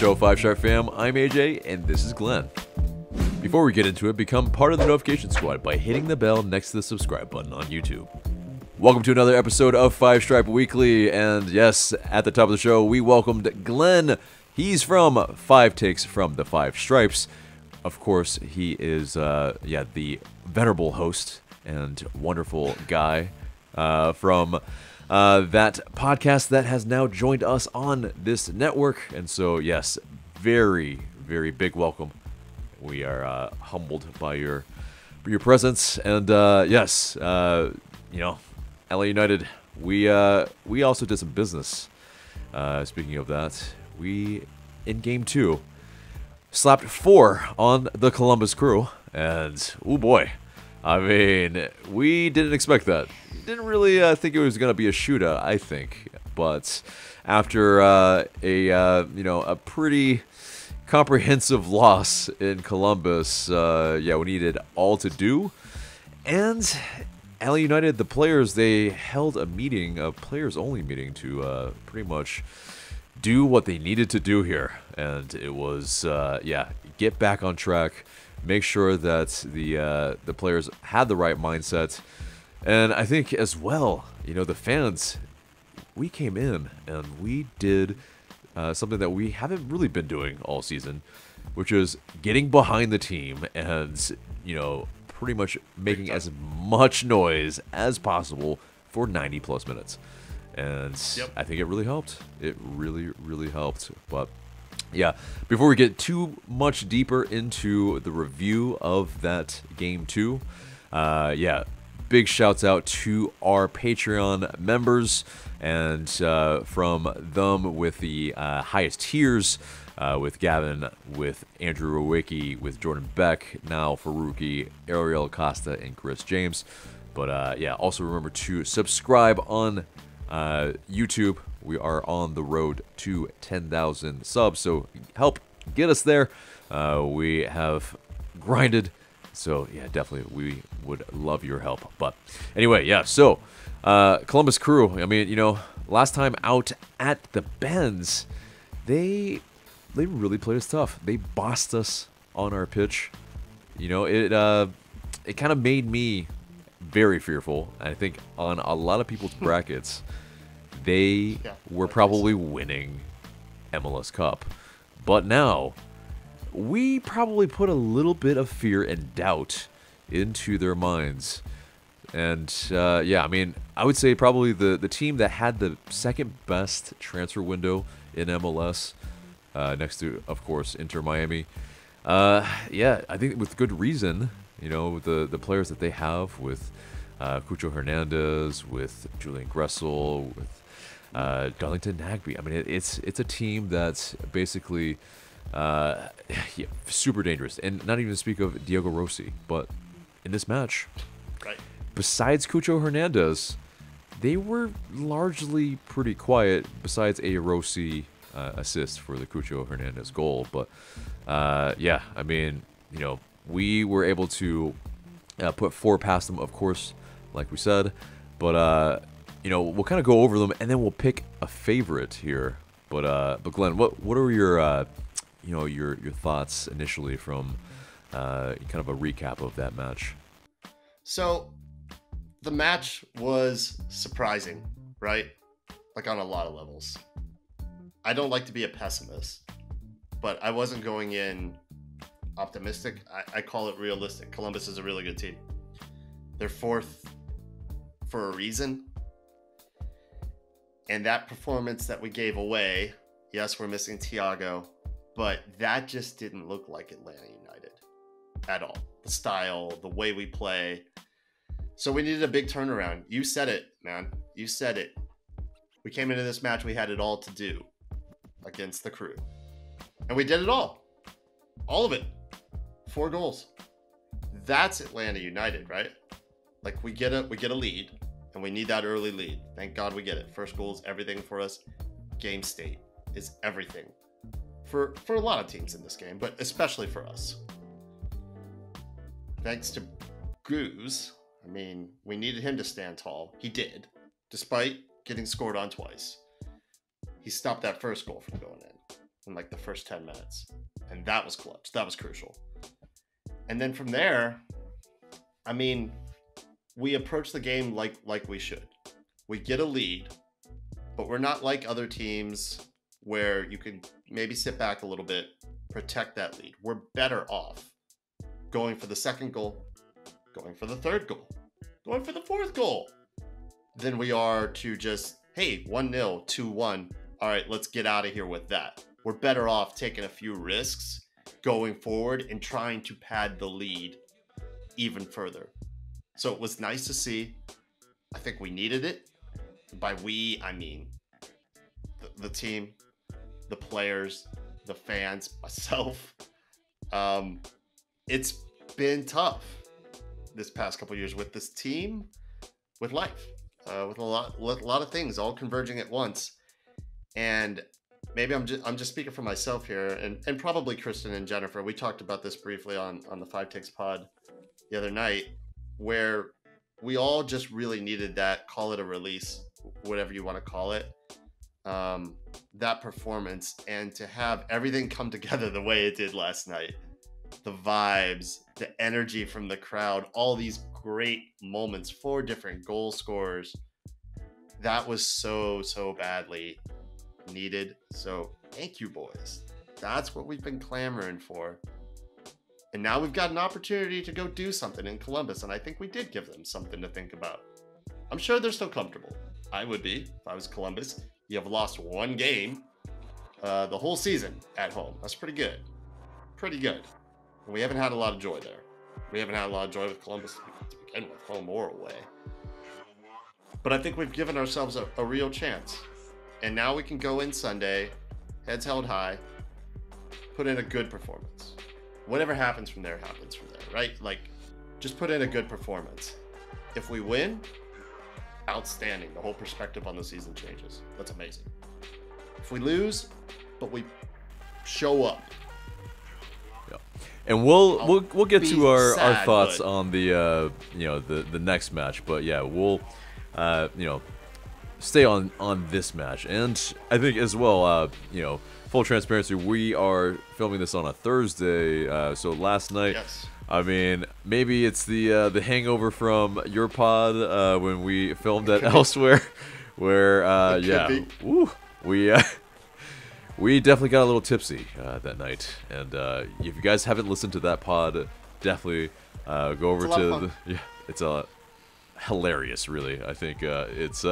show, Five Star Fam. I'm AJ, and this is Glenn. Before we get into it, become part of the notification squad by hitting the bell next to the subscribe button on YouTube. Welcome to another episode of Five Stripe Weekly, and yes, at the top of the show, we welcomed Glenn. He's from Five Takes from the Five Stripes. Of course, he is, uh, yeah, the venerable host and wonderful guy uh, from uh, that podcast that has now joined us on this network. And so, yes, very, very big welcome. We are uh, humbled by your by your presence, and uh, yes, uh, you know, LA United. We uh, we also did some business. Speaking of that, we in game two slapped four on the Columbus Crew, and oh boy, I mean, we didn't expect that. Didn't really uh, think it was gonna be a shootout. I think, but after uh, a uh, you know a pretty comprehensive loss in Columbus, uh, yeah, we needed all to do, and LA United, the players, they held a meeting, a players-only meeting, to uh, pretty much do what they needed to do here, and it was uh, yeah, get back on track, make sure that the uh, the players had the right mindset, and I think as well, you know, the fans, we came in and we did uh, something that we haven't really been doing all season, which is getting behind the team and you know pretty much making as much noise as possible for 90 plus minutes and Yep. I think it really helped. It really, really helped. But yeah, before we get too much deeper into the review of that game two, uh, yeah, big shouts out to our Patreon members and uh, from them with the uh, highest tiers. Uh, with Gavin, with Andrew Rowicki, with Jordan Beck, now Faruqi, Ariel Acosta, and Chris James. But uh, yeah, also remember to subscribe on uh, YouTube. We are on the road to 10,000 subs, so help get us there. Uh, we have grinded, so yeah, definitely we would love your help. But anyway, yeah, so uh, Columbus Crew. I mean, you know, last time out at the Bends, they they really played us tough. They bossed us on our pitch. You know, it uh, it kind of made me very fearful. I think on a lot of people's brackets, they were probably winning MLS Cup. But now, we probably put a little bit of fear and doubt into their minds. And uh, yeah, I mean, I would say probably the, the team that had the second best transfer window in MLS, uh, next to, of course, Inter Miami. Uh, yeah, I think with good reason. You know, the the players that they have with uh, Cucho Hernandez, with Julian Gressel, with uh, Darlington Nagbe. I mean, it, it's it's a team that's basically uh, yeah, super dangerous, and not even to speak of Diego Rossi. But in this match, Right. besides Cucho Hernandez, they were largely pretty quiet. Besides a Rossi uh, assist for the Cucho Hernandez goal, but uh, yeah, I mean, you know, we were able to uh, put four past them, of course, like we said. But uh, you know, we'll kind of go over them, and then we'll pick a favorite here. But uh, but Glenn, what what are your uh, you know your your thoughts initially from uh, kind of a recap of that match? So the match was surprising, right? Like on a lot of levels. I don't like to be a pessimist, but I wasn't going in optimistic. I, I call it realistic. Columbus is a really good team. They're fourth for a reason. And that performance that we gave away, yes, we're missing Thiago, but that just didn't look like Atlanta United at all. The style, the way we play. So we needed a big turnaround. You said it, man. You said it. We came into this match, we had it all to do against the crew. And we did it all. All of it. Four goals. That's Atlanta United, right? Like we get a we get a lead and we need that early lead. Thank God we get it. First goal is everything for us. Game state is everything. For for a lot of teams in this game, but especially for us. Thanks to Goose, I mean, we needed him to stand tall. He did, despite getting scored on twice. He stopped that first goal from going in. in like the first 10 minutes. And that was clutch. That was crucial. And then from there, I mean, we approach the game like like we should. We get a lead, but we're not like other teams where you can maybe sit back a little bit, protect that lead. We're better off going for the second goal, going for the third goal, going for the fourth goal than we are to just, hey, 1 0, 2 1. All right, let's get out of here with that. We're better off taking a few risks going forward and trying to pad the lead even further. So it was nice to see. I think we needed it. By we, I mean the, the team, the players, the fans, myself. Um, it's been tough this past couple years with this team, with life, uh, with a lot, a lot of things all converging at once. And maybe I'm just I'm just speaking for myself here, and and probably Kristen and Jennifer. We talked about this briefly on on the Five Takes Pod the other night, where we all just really needed that. Call it a release, whatever you want to call it. Um, that performance and to have everything come together the way it did last night the vibes, the energy from the crowd, all these great moments, four different goal scorers. That was so, so badly needed. So thank you, boys. That's what we've been clamoring for. And now we've got an opportunity to go do something in Columbus, and I think we did give them something to think about. I'm sure they're still comfortable. I would be if I was Columbus. You have lost one game uh, the whole season at home. That's pretty good. Pretty good. And we haven't had a lot of joy there. We haven't had a lot of joy with Columbus to begin with, home or away. But I think we've given ourselves a, a real chance. And now we can go in Sunday, heads held high, put in a good performance. Whatever happens from there happens from there, right? Like, just put in a good performance. If we win, outstanding. The whole perspective on the season changes. That's amazing. If we lose, but we show up. Yeah. And we'll I'll we'll we'll get to our, our thoughts but- on the uh, you know the the next match, but yeah, we'll uh, you know stay on on this match, and I think as well, uh, you know, full transparency, we are filming this on a Thursday, uh, so last night. Yes. I mean, maybe it's the uh, the hangover from your pod uh, when we filmed it elsewhere, where uh, yeah, woo, we uh, we definitely got a little tipsy uh, that night. And uh, if you guys haven't listened to that pod, definitely uh, go over a to the yeah, it's uh, hilarious. Really, I think uh, it's.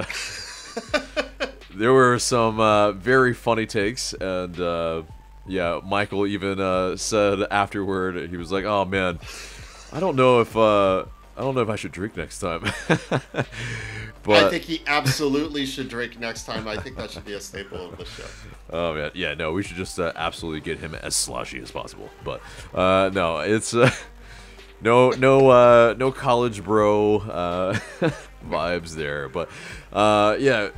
There were some uh, very funny takes, and uh, yeah, Michael even uh, said afterward, he was like, "Oh man, I don't know if uh, I don't know if I should drink next time." but I think he absolutely should drink next time. I think that should be a staple of the show. Oh man, yeah, no, we should just uh, absolutely get him as sloshy as possible. But uh, no, it's uh, no, no, uh, no college bro uh, vibes there. But uh, yeah,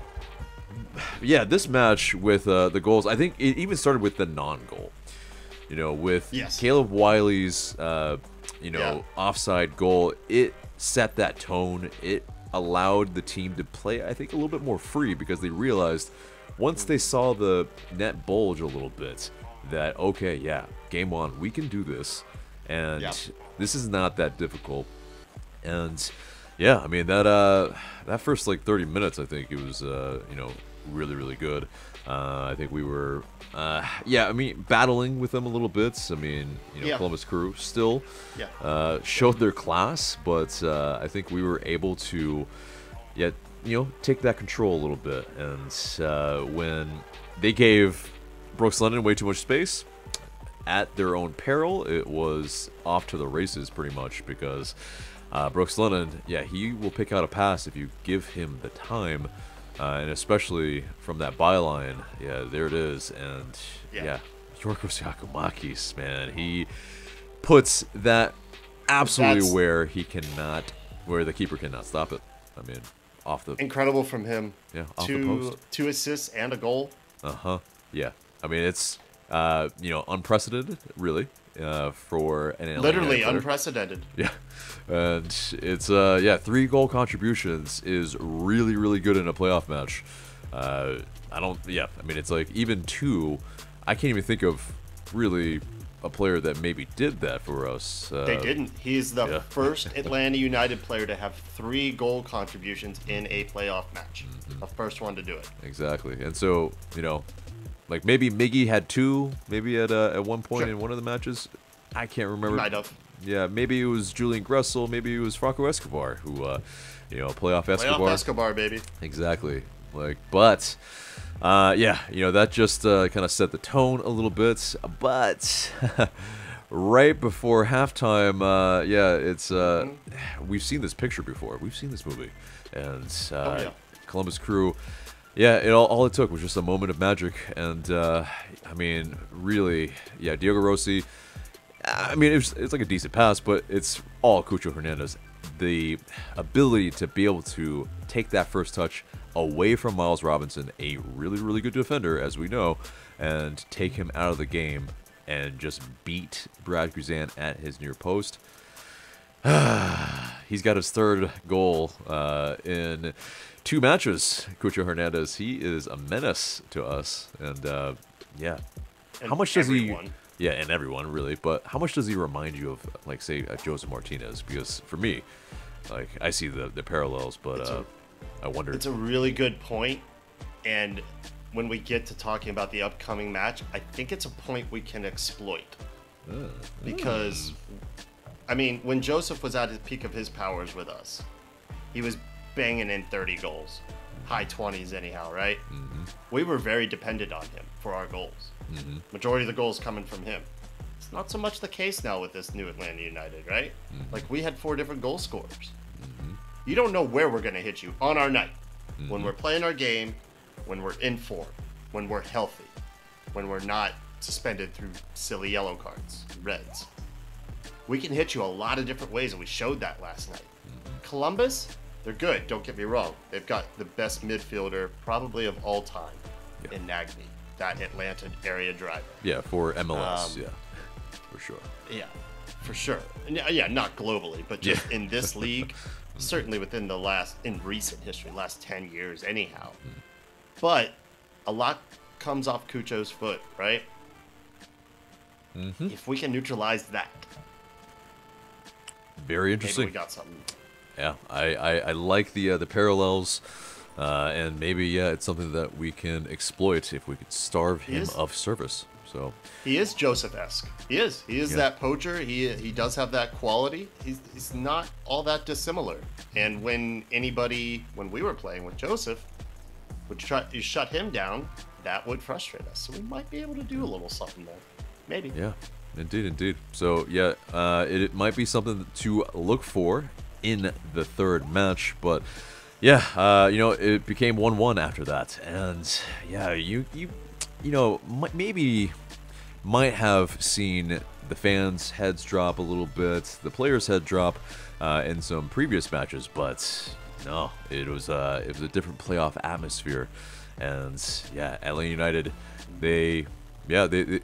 yeah, this match with uh, the goals, I think it even started with the non-goal. You know, with Yes. Caleb Wiley's, uh, you know, Yeah. offside goal, it set that tone. It allowed the team to play, I think, a little bit more free because they realized once they saw the net bulge a little bit that okay, yeah, game on, we can do this, and Yeah. this is not that difficult. And yeah, I mean that uh that first like 30 minutes, I think it was uh you know really really good. Uh, I think we were uh yeah, I mean battling with them a little bit. I mean you know Yeah. Columbus Crew still Yeah. uh, showed their class, but uh, I think we were able to yet you know take that control a little bit. And uh, when they gave Brooks Lennon way too much space at their own peril, it was off to the races pretty much because uh, Brooks Lennon, yeah, he will pick out a pass if you give him the time. Uh, and especially from that byline, yeah, there it is, and Yeah. yeah, Yorgos Giakoumakis, man, he puts that absolutely That's- where he cannot, where the keeper cannot stop it. I mean, off the Incredible from him. yeah, off the Two post. two assists and a goal. Uh huh. Yeah. I mean, it's uh, you know unprecedented, really, uh, for an LA Literally player. unprecedented. Yeah, and it's uh yeah three goal contributions is really really good in a playoff match. Uh, I don't yeah I mean it's like even two. I can't even think of really a player that maybe did that for us. Uh, They didn't. He's the yeah. first Atlanta United player to have three goal contributions in a playoff match. Mm-hmm. The first one to do it. Exactly. And so, you know, like maybe Miggy had two, maybe at uh, at one point Sure. in one of the matches. I can't remember. Might have. Yeah, maybe it was Julian Gressel, maybe it was Franco Escobar, who, uh, you know, playoff Escobar. Playoff Escobar, baby. Exactly. Like, but, uh, yeah, you know, that just uh, kind of set the tone a little bit. But right before halftime, uh, yeah, it's uh, we've seen this picture before. We've seen this movie, and uh, Oh, yeah. Columbus Crew. Yeah, it all, all it took was just a moment of magic, and uh, I mean, really, yeah, Diego Rossi. I mean, it was, it's like a decent pass, but it's all Cucho Hernandez. The ability to be able to take that first touch away from Miles Robinson, a really, really good defender, as we know, and take him out of the game and just beat Brad Guzan at his near post. He's got his third goal uh, in two matches. Cucho Hernandez, he is a menace to us, and uh, yeah. And how much does everyone. he? Yeah, and everyone really. But how much does he remind you of, like, say, uh, Josef Martinez? Because for me, like, I see the the parallels, but uh, a- I wonder. It's a really good point, and when we get to talking about the upcoming match, I think it's a point we can exploit. Because, I mean, when Josef was at his peak of his powers with us, he was banging in 30 goals, high 20s anyhow, right? Mm-hmm. We were very dependent on him for our goals. Mm-hmm. Majority of the goals coming from him. It's not so much the case now with this new Atlanta United, right? Mm-hmm. Like we had four different goal scorers. You don't know where we're going to hit you on our night. When we're playing our game, when we're in form, when we're healthy, when we're not suspended through silly yellow cards, reds. We can hit you a lot of different ways, and we showed that last night. Columbus, they're good, don't get me wrong. They've got the best midfielder, probably of all time, Yeah. in Nagbe, that Atlanta area driver. yeah, for MLS, Um, yeah, for sure. Yeah, for sure. Yeah, yeah, not globally, but just in this league, certainly within the last, in recent history, last 10 years, anyhow. But a lot comes off Cucho's foot, right? Mm-hmm. If we can neutralize that, Very maybe interesting. we got something. Yeah, I, I, I like the uh, the parallels, uh, and maybe yeah, it's something that we can exploit if we could starve him Yes. of service. So He is Josef-esque. He is. He is Yeah. that poacher. He he does have that quality. He's he's not all that dissimilar. And when anybody, when we were playing with Josef, would try to shut him down, that would frustrate us. So we might be able to do a little something there. Maybe. yeah, indeed, indeed. So yeah, uh, it, it might be something to look for in the third match, but yeah, uh, you know, it became one-one after that, and yeah, you you you know maybe might have seen the fans' heads drop a little bit, the players' head drop uh, in some previous matches, but no, it was uh, it was a different playoff atmosphere, and yeah, LA United, they yeah they, they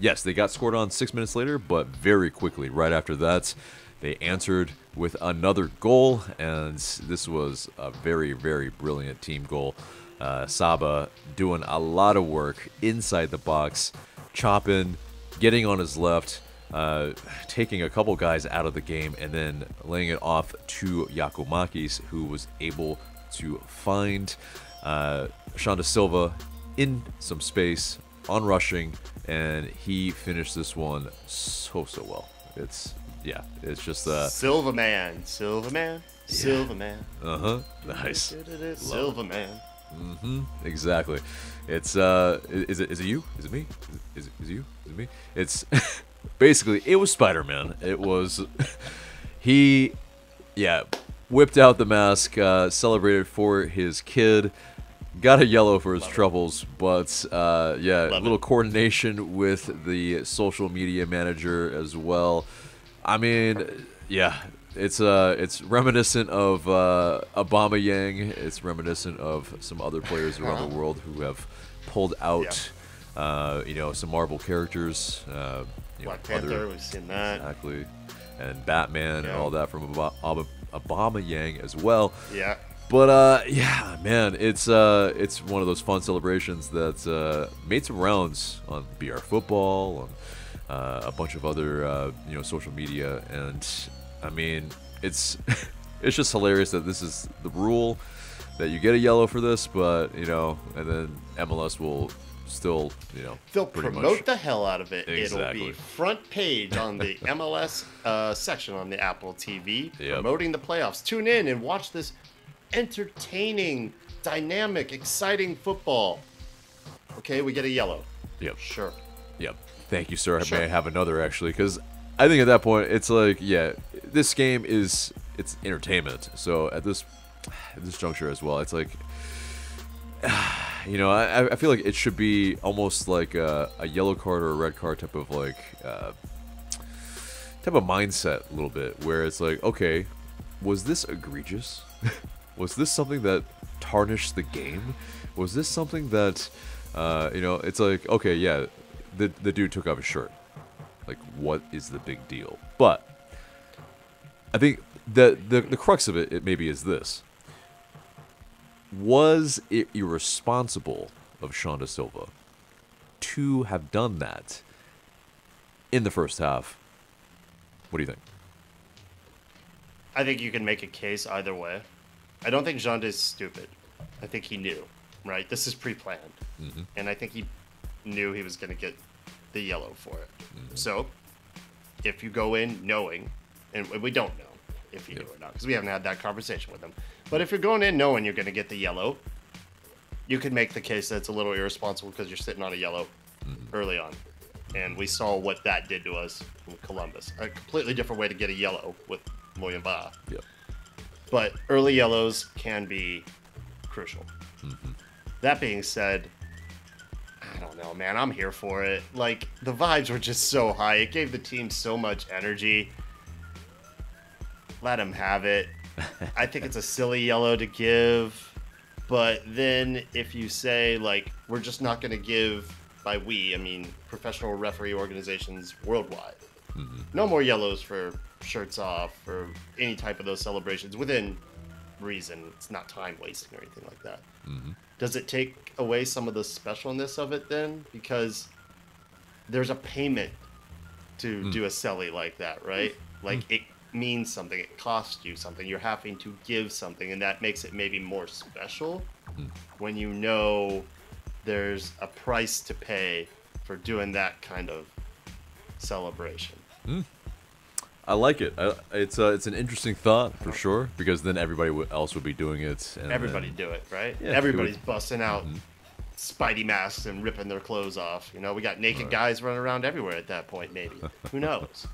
yes they got scored on six minutes later, but very quickly right after that. They answered with another goal, and this was a very, very brilliant team goal. Uh, Saba doing a lot of work inside the box, chopping, getting on his left, uh, taking a couple guys out of the game, and then laying it off to Giakoumakis, who was able to find uh, Xande Silva in some space on rushing, and he finished this one so so well. It's yeah, it's just uh Silva man, Silva man, Silva man, uh huh nice. Silva man. hmm Exactly. It's uh, is it is it you? Is it me? Is it, is it you? Is it me? It's basically it was Spider Man. It was he, yeah, whipped out the mask, uh, celebrated for his kid, got a yellow for his troubles, but uh, yeah, a little it. coordination with the social media manager as well. I mean, yeah, it's uh, it's reminiscent of uh, Aubameyang. It's reminiscent of some other players around the world who have pulled out, uh, you know, some Marvel characters. Uh, you know, Black Panther, other- we've seen that. exactly, and Batman and all that from Ob- Ob- Aubameyang as well. Yeah. But uh, yeah, man, it's uh, it's one of those fun celebrations that uh, made some rounds on BR Football, on uh, a bunch of other uh, you know social media, and I mean, it's it's just hilarious that this is the rule that you get a yellow for this, but you know, and then MLS will still, you know, They'll promote much- the hell out of it. It'll be front page on the MLS uh, section on the Apple TV, Yep. promoting the playoffs. Tune in and watch this entertaining, dynamic, exciting football. Okay, we get a yellow. Yep. Sure. Yep. Thank you, sir. Sure. May I have another actually? Because I think at that point it's like, yeah, this game is it's entertainment. So at this at this juncture as well, it's like, you know, I, I feel like it should be almost like a, a yellow card or a red card type of like uh, type of mindset a little bit, where it's like, okay, was this egregious? was this something that tarnished the game? Was this something that, uh, you know, it's like, okay, yeah, the the dude took off his shirt. Like, what is the big deal? But I think the the, the crux of it, it maybe is this: was it irresponsible of Xande Silva to have done that in the first half? What do you think? I think you can make a case either way. I don't think Xande is stupid. I think he knew, right? This is pre-planned, Mm-hmm. and I think he knew he was going to get the yellow for it. Mm-hmm. So, if you go in knowing, and we don't know if he knew or not because we haven't had that conversation with him. But if you're going in knowing you're going to get the yellow, you could make the case that it's a little irresponsible because you're sitting on a yellow Mm-hmm. early on. And we saw what that did to us in Columbus. A completely different way to get a yellow with Muyumba. Yep. But early yellows can be crucial. Mm-hmm. That being said, I don't know, man. I'm here for it. Like, the vibes were just so high. It gave the team so much energy. Let them have it. I think it's a silly yellow to give. But then if you say, like, we're just not going to give, by we, I mean professional referee organizations worldwide, mm-hmm. no more yellows for shirts off or any type of those celebrations within reason. It's not time wasting or anything like that. Mm-hmm. Does it take away some of the specialness of it then? Because there's a payment to mm. do a celly like that, right? Mm. Like mm. it means something. It costs you something. You're having to give something, and that makes it maybe more special when you know there's a price to pay for doing that kind of celebration. I like it. I, it's uh, it's an interesting thought for sure because then everybody else would be doing it. And Everybody then- do it, right? Yeah, Mm-hmm. Everybody's busting out Spidey masks and ripping their clothes off. You know, we got naked guys running around everywhere at that point. Maybe who knows?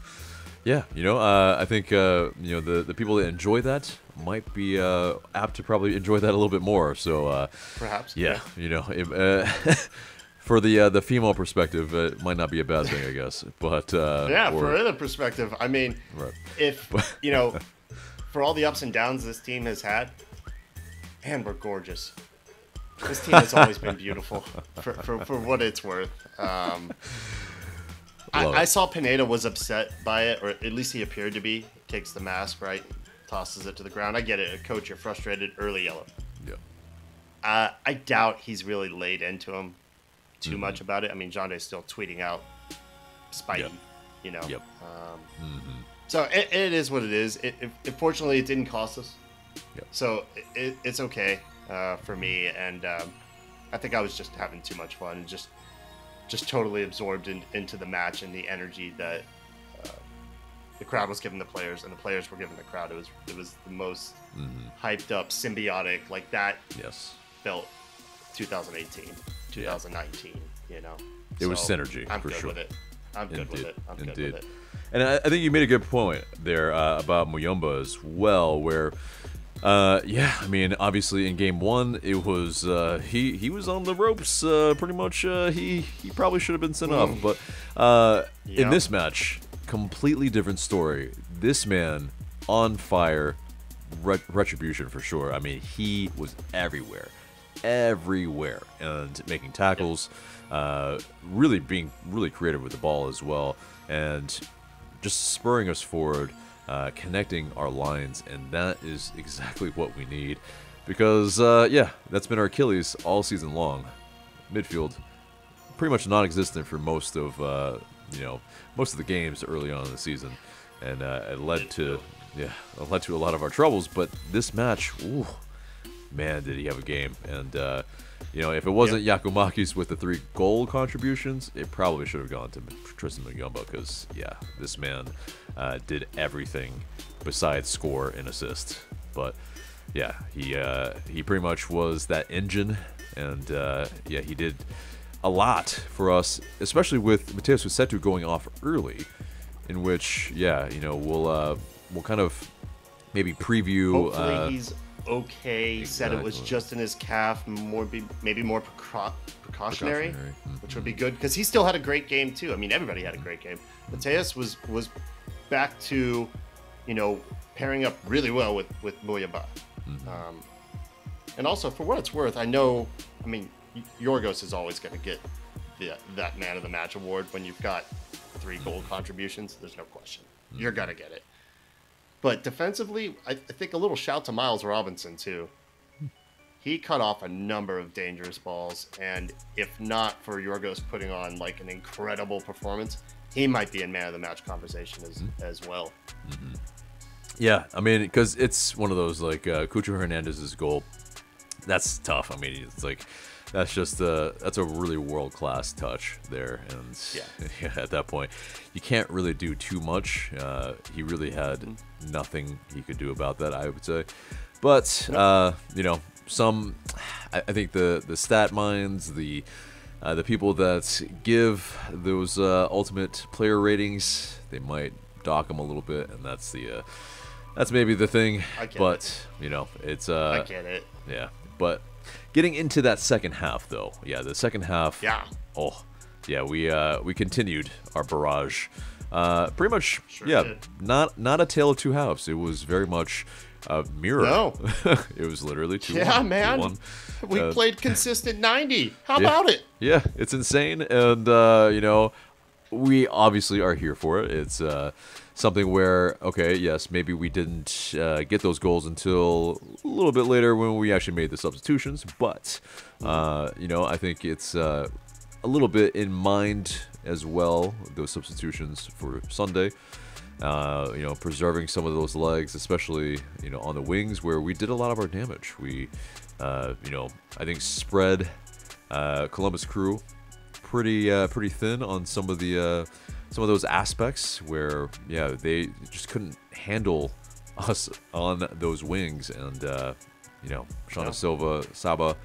Yeah, you know, uh, I think uh, you know the the people that enjoy that might be uh, apt to probably enjoy that a little bit more. So uh, Perhaps. yeah, you know, it, uh, for the uh, the female perspective, uh, it might not be a bad thing, I guess. But uh, Yeah, or- for another perspective, I mean, Right. if you know, for all the ups and downs this team has had, and we're gorgeous. This team has always been beautiful, for, for, for what it's worth. Um, I, I saw Pineda was upset by it, or at least he appeared to be. Takes the mask right, tosses it to the ground. I get it, coach. You're frustrated. Early yellow. yeah, Uh, I doubt he's really laid into him too Mm-hmm. much about it. I mean, Xande's still tweeting out Spidey, Yep. you know. Yep. Um, So it, it is what it is. It, it, it- fortunately, it didn't cost us. Yep. So it, it, it's okay uh, for me, and um, I think I was just having too much fun and just just totally absorbed in, into the match and the energy that uh, the crowd was giving the players and the players were giving the crowd. It was it was the most hyped up, symbiotic, like that yes, felt 2018, 2019. You know, It was So, synergy, I'm for good sure. with it. I'm good with it. I'm good with it. And I, I think you made a good point there uh, about Muyumba as well, where, uh, yeah, I mean, obviously in game one, it was uh, he he was on the ropes, uh, pretty much. Uh, he he probably should have been sent off, but uh, in this match, completely different story. This man on fire, ret- retribution for sure. I mean, he was everywhere, everywhere, and making tackles, uh, really being really creative with the ball as well, and just spurring us forward, uh, connecting our lines, and that is exactly what we need. because uh, yeah, that's been our Achilles all season long. Midfield, pretty much non-existent for most of uh, you know most of the games early on in the season, and uh, it led to yeah, it led to a lot of our troubles. But this match, ooh, man, did he have a game! And uh, you know, if it wasn't yep. Giakoumakis with the three goal contributions, it probably should have gone to Tristan Muyumba because yeah, this man uh, did everything besides score and assist. But yeah, he uh, he pretty much was that engine, and uh, yeah, he did a lot for us, especially with Matheus Rossetto going off early, in which yeah, you know we'll uh, we'll kind of maybe preview. Hopefully uh, he's okay. Exactly. Said it was just in his calf, more maybe more precau- precautionary, precautionary. Mm-hmm. which would be good because he still had a great game too. I mean, everybody had a great game. Matheus was was back to, you know, pairing up really well with with Muyumba. Mm-hmm. Um, and also, for what it's worth, I know. I mean, Yorgos is always going to get the, that man of the match award when you've got three goal contributions. There's no question. Mm-hmm. You're going to get it. But defensively, I, I, think a little shout to Miles Robinson, too. He cut off a number of dangerous balls, and if not for Yorgos putting on like an incredible performance, he might be in man of the match conversation as, mm-hmm. as well. Mm-hmm. Yeah, I mean, because it's one of those like uh, Cucho Hernandez's goal. That's tough. I mean, it's like that's just a that's a really world class touch there, and yeah. yeah. at that point, you can't really do too much. Uh, he really had mm-hmm. nothing he could do about that, I would say. But uh, you know, some I, I, think the the stat minds, the uh, the people that give those uh, ultimate player ratings, they might dock them a little bit, and that's the uh, that's maybe the thing. but it. you know, it's uh, I get it. Yeah, but getting into that second half, though, yeah, the second half. Yeah. Oh, yeah, we uh, we continued our barrage. Uh, pretty much, sure yeah, did. not not a tale of two halves. It was very much a mirror. No, it was literally two. Yeah, one, man. Two, one. We uh, played consistent ninety. How yeah, about it? Yeah, it's insane, and uh, you know, we obviously are here for it. It's uh, something where, okay, yes, maybe we didn't uh, get those goals until a little bit later when we actually made the substitutions, but, uh, you know, I think it's uh, a little bit in mind as well, those substitutions for Sunday. Uh, you know, preserving some of those legs, especially, you know, on the wings where we did a lot of our damage. We, uh, you know, I think spread uh, Columbus Crew pretty pretty thin on some of the some of those aspects where yeah they just couldn't handle us on those wings and uh, you know Xande yeah. Silva Saba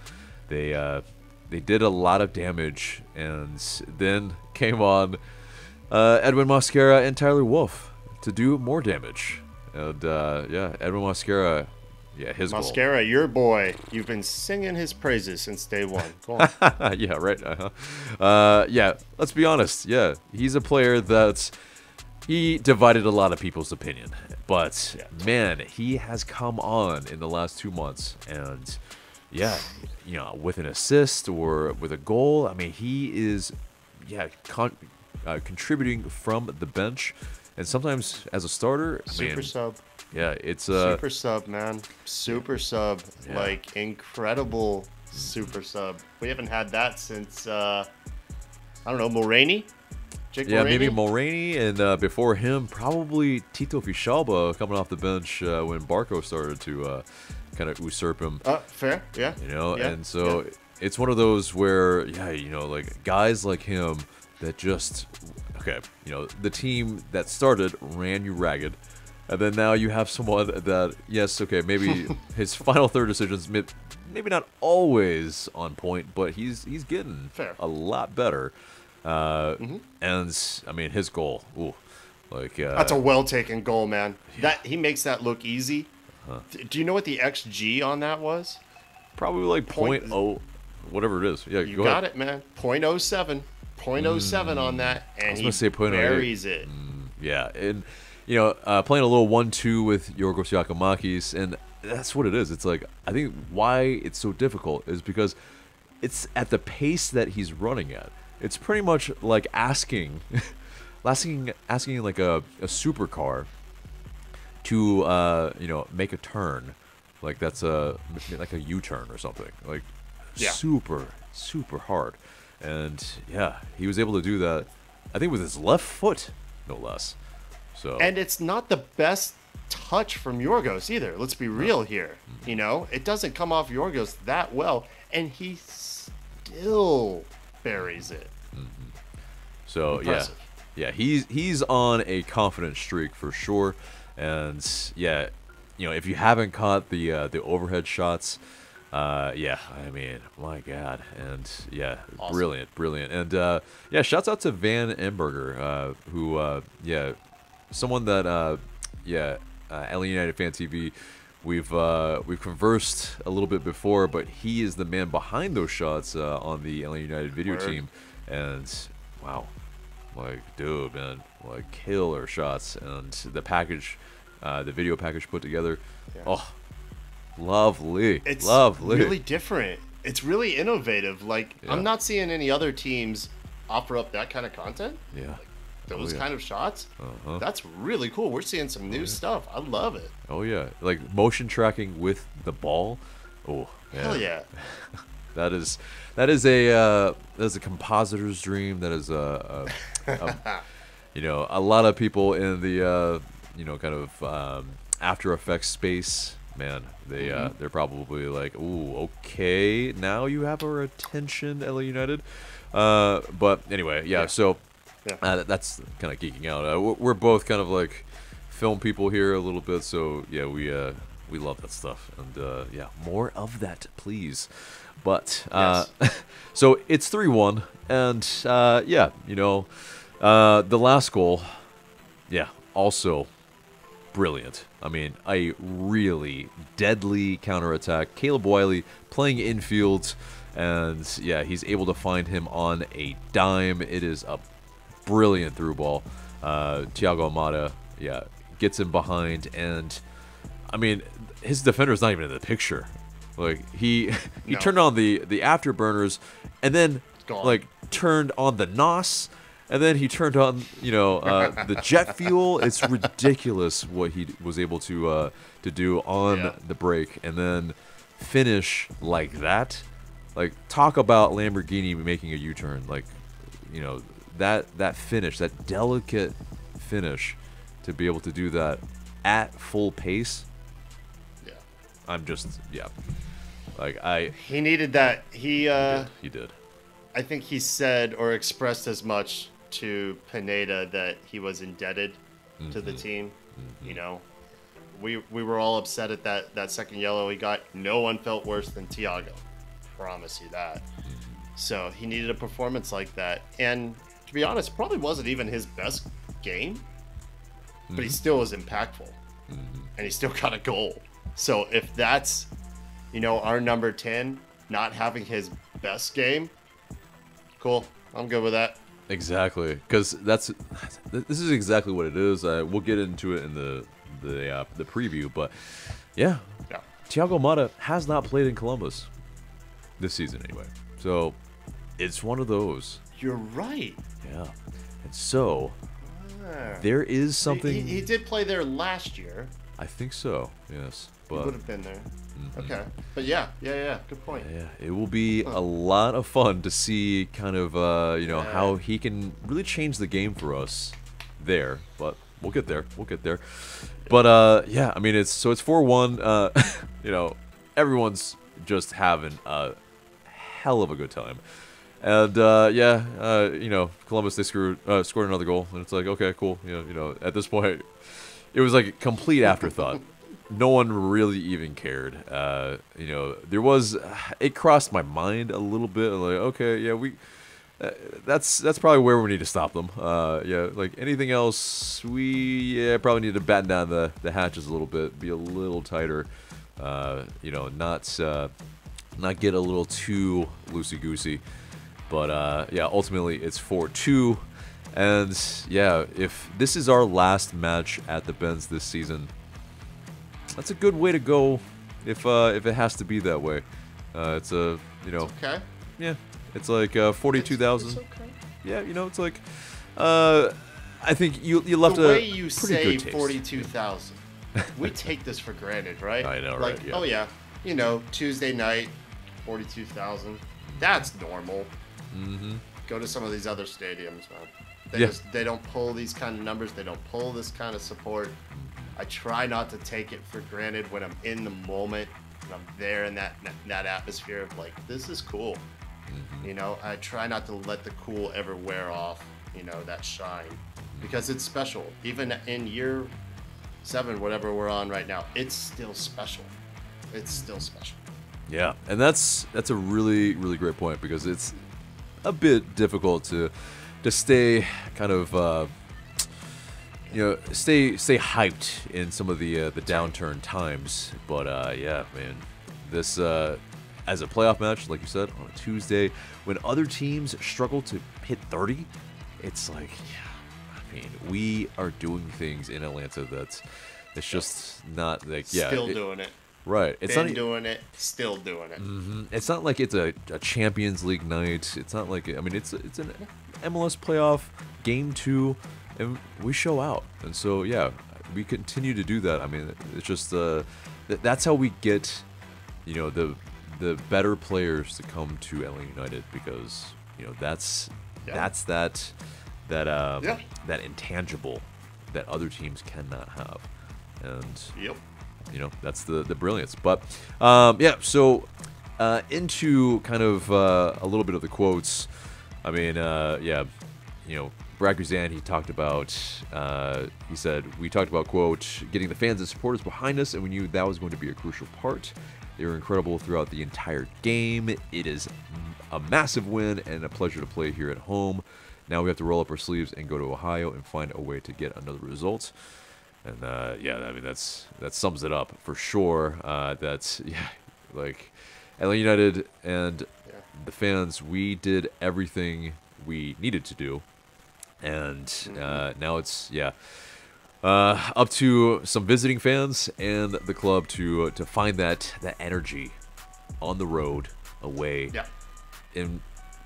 they uh, they did a lot of damage and then came on uh, Edwin Mosquera and Tyler Wolff to do more damage and uh, yeah Edwin Mosquera yeah, his Mosquera, goal. your boy. You've been singing his praises since day one. Go on. yeah, right. Uh-huh. Uh, yeah, let's be honest. Yeah, he's a player that he divided a lot of people's opinion, but yeah. man, he has come on in the last two months, and yeah, you know, with an assist or with a goal. I mean, he is, yeah, con- uh, contributing from the bench, and sometimes as a starter. I Super mean, sub yeah, it's uh super sub, man. Super sub, yeah. like incredible super sub. We haven't had that since uh I don't know Mulraney. Jake yeah, Mulraney? maybe Mulraney, and uh, before him, probably Tito Villalba coming off the bench uh, when Barco started to uh, kind of usurp him. Uh, fair, yeah. You know, yeah. and so yeah. it's one of those where, yeah, you know, like guys like him that just, okay, you know, the team that started ran you ragged and then now you have someone that, yes, okay, maybe his final third decisions, maybe not always on point, but he's he's getting Fair. a lot better. Uh, mm-hmm. And I mean, his goal, ooh, like uh, that's a well taken goal, man. Yeah. That he makes that look easy. Huh. Do you know what the xG on that was? Probably like point, point oh, whatever it is. Yeah, you go got ahead. it, man. 0.07. 0.07 mm. on that, and he say buries it. Mm, yeah, and you know, uh, playing a little one-two with Yorgos Giakoumakis, and that's what it is. It's like I think why it's so difficult is because it's at the pace that he's running at. It's pretty much like asking, asking, asking like a, a supercar to uh, you know make a turn like that's a like a U-turn or something. Like Yeah. super super hard, and yeah, he was able to do that. I think with his left foot, no less. So And it's not the best touch from Yorgos either. Let's be real here. You know, it doesn't come off Yorgos that well, and he still buries it. So Impressive. yeah, yeah, he's he's on a confident streak for sure, and yeah, you know if you haven't caught the uh, the overhead shots, uh, yeah, I mean my God, and yeah, Awesome. brilliant, brilliant, and uh, yeah, shouts out to Van Emberger, uh, who uh, yeah, someone that uh, yeah, uh, LA United Fan TV. We've uh, we've conversed a little bit before, but he is the man behind those shots uh, on the LA United video Word. team, and wow, like dude man like killer shots and the package uh the video package put together Yeah. oh lovely It's lovely really different. It's really innovative. Like Yeah. I'm not seeing any other teams offer up that kind of content. yeah Those yeah. kind of shots. Uh-huh. That's really cool. We're seeing some new stuff. I love it. oh yeah like motion tracking with the ball oh man. Hell yeah. that is that is a uh that is a compositor's dream that is a, a, a you know a lot of people in the uh you know kind of um after effects space man they uh they're probably like ooh okay now you have our attention la united uh but anyway yeah, Yeah. so Yeah. uh, that- that's kind of geeking out. Uh, we're- both kind of like film people here a little bit so yeah we uh we love that stuff. And uh yeah more of that please. But uh so it's 3-1 and uh yeah you know uh the last goal yeah also brilliant. I mean a really deadly counterattack. Caleb wiley playing infield and yeah he's able to find him on a dime. It is a brilliant through ball uh Thiago Almada yeah gets him behind and I mean, his defender's not even in the picture. Like he he No. turned on the the afterburners, and then like turned on the nos, and then he turned on you know uh, the jet fuel. It's ridiculous what he was able to uh, to do on Yeah. the break, and then finish like that. Like talk about Lamborghini making a U-turn. Like you know that that finish, that delicate finish, to be able to do that at full pace. Yeah. I'm just yeah. Like I He needed that. He uh he did. I think he said or expressed as much to Pineda that he was indebted to Mm-hmm. the team. You know, we we were all upset at that that second yellow he got. No one felt worse than Thiago. Promise you that. Mm-hmm. So he needed a performance like that, and to be honest, probably wasn't even his best game, but he Mm-hmm. still was impactful, and he still got a goal. So if that's, you know, our number ten not having his best game, cool. I'm good with that. Exactly, because that's this is exactly what it is. Uh, we'll get into it in the the uh, the preview, but yeah, Yeah. Thiago Almada has not played in Columbus this season anyway. So it's one of those. You're right. Yeah, and so Ah. there is something. He, he did play there last year. I think so. Yes, But, He would have been there. Okay. But yeah, yeah, yeah. Good point. Yeah, it will be a lot of fun to see kind of uh, you know how he can really change the game for us there. But we'll get there. We'll get there. But uh, yeah, I mean it's so it's four one. Uh, you know, everyone's just having a hell of a good time. And uh, yeah, uh, you know, Columbus they screwed, uh, scored another goal, and it's like okay, cool. You know, you know, at this point, it was like a complete afterthought. no one really even cared. Uh, you know, there was it crossed my mind a little bit. Like, okay, yeah, we uh, that's that's probably where we need to stop them. Uh, yeah, like anything else, we yeah probably need to batten down the the hatches a little bit, be a little tighter. You know, not not get a little too loosey goosey. But uh, yeah, ultimately it's four two. And yeah, if this is our last match at the Benz this season, that's a good way to go. If uh, if it has to be that way, uh, it's a you know Okay. yeah, it's like uh, forty two It's thousand. okay. Yeah, you know it's like uh, I think you you left The a way you pretty say forty-two thousand, we take this for granted, right? I know, like, right, yeah. oh yeah, you know, Tuesday night, forty-two thousand. That's normal. Mm-hmm. Go to some of these other stadiums, man. They Yeah. just they don't pull these kind of numbers. They don't pull this kind of support. I try not to take it for granted when I'm in the moment and I'm there in that that atmosphere of like this is cool. Mm-hmm. You know, I try not to let the cool ever wear off. You know that shine because it's special. Even in year seven, whatever we're on right now, it's still special. It's still special. Yeah, and that's that's a really really great point because it's a bit difficult to to stay kind of uh, you know stay stay hyped in some of the uh, the downturn times. But uh, yeah, man, this uh, as a playoff match, like you said, on a Tuesday when other teams struggle to hit 30, it's like yeah, I mean we are doing things in Atlanta that's it's just not like yeah still it- doing it. Right. It's Been not doing it. Still doing it. Mhm. It's not like it's a, a Champions League night. It's not like I mean it's it's an MLS playoff game two, and we show out. And so yeah, we continue to do that. I mean it's just uh, th- that's how we get you know the the better players to come to LA United because you know that's Yeah. that's that that uh, Yeah. that intangible that other teams cannot have. And Yep. You know that's the the brilliance but um, yeah so uh, into kind of uh, a little bit of the quotes i mean uh, yeah you know Brad Guzan, he talked about, uh, he said, we talked about, quote, getting the fans and supporters behind us, and we knew that was going to be a crucial part. They were incredible throughout the entire game. It is a massive win and a pleasure to play here at home. Now we have to roll up our sleeves and go to Ohio and find a way to get another result. And uh, yeah, I mean that's that sums it up for sure. Uh, that's yeah, like LA United and Yeah. the fans. We did everything we needed to do, and uh, now it's yeah, uh, up to some visiting fans and the club to to find that that energy on the road away Yeah. in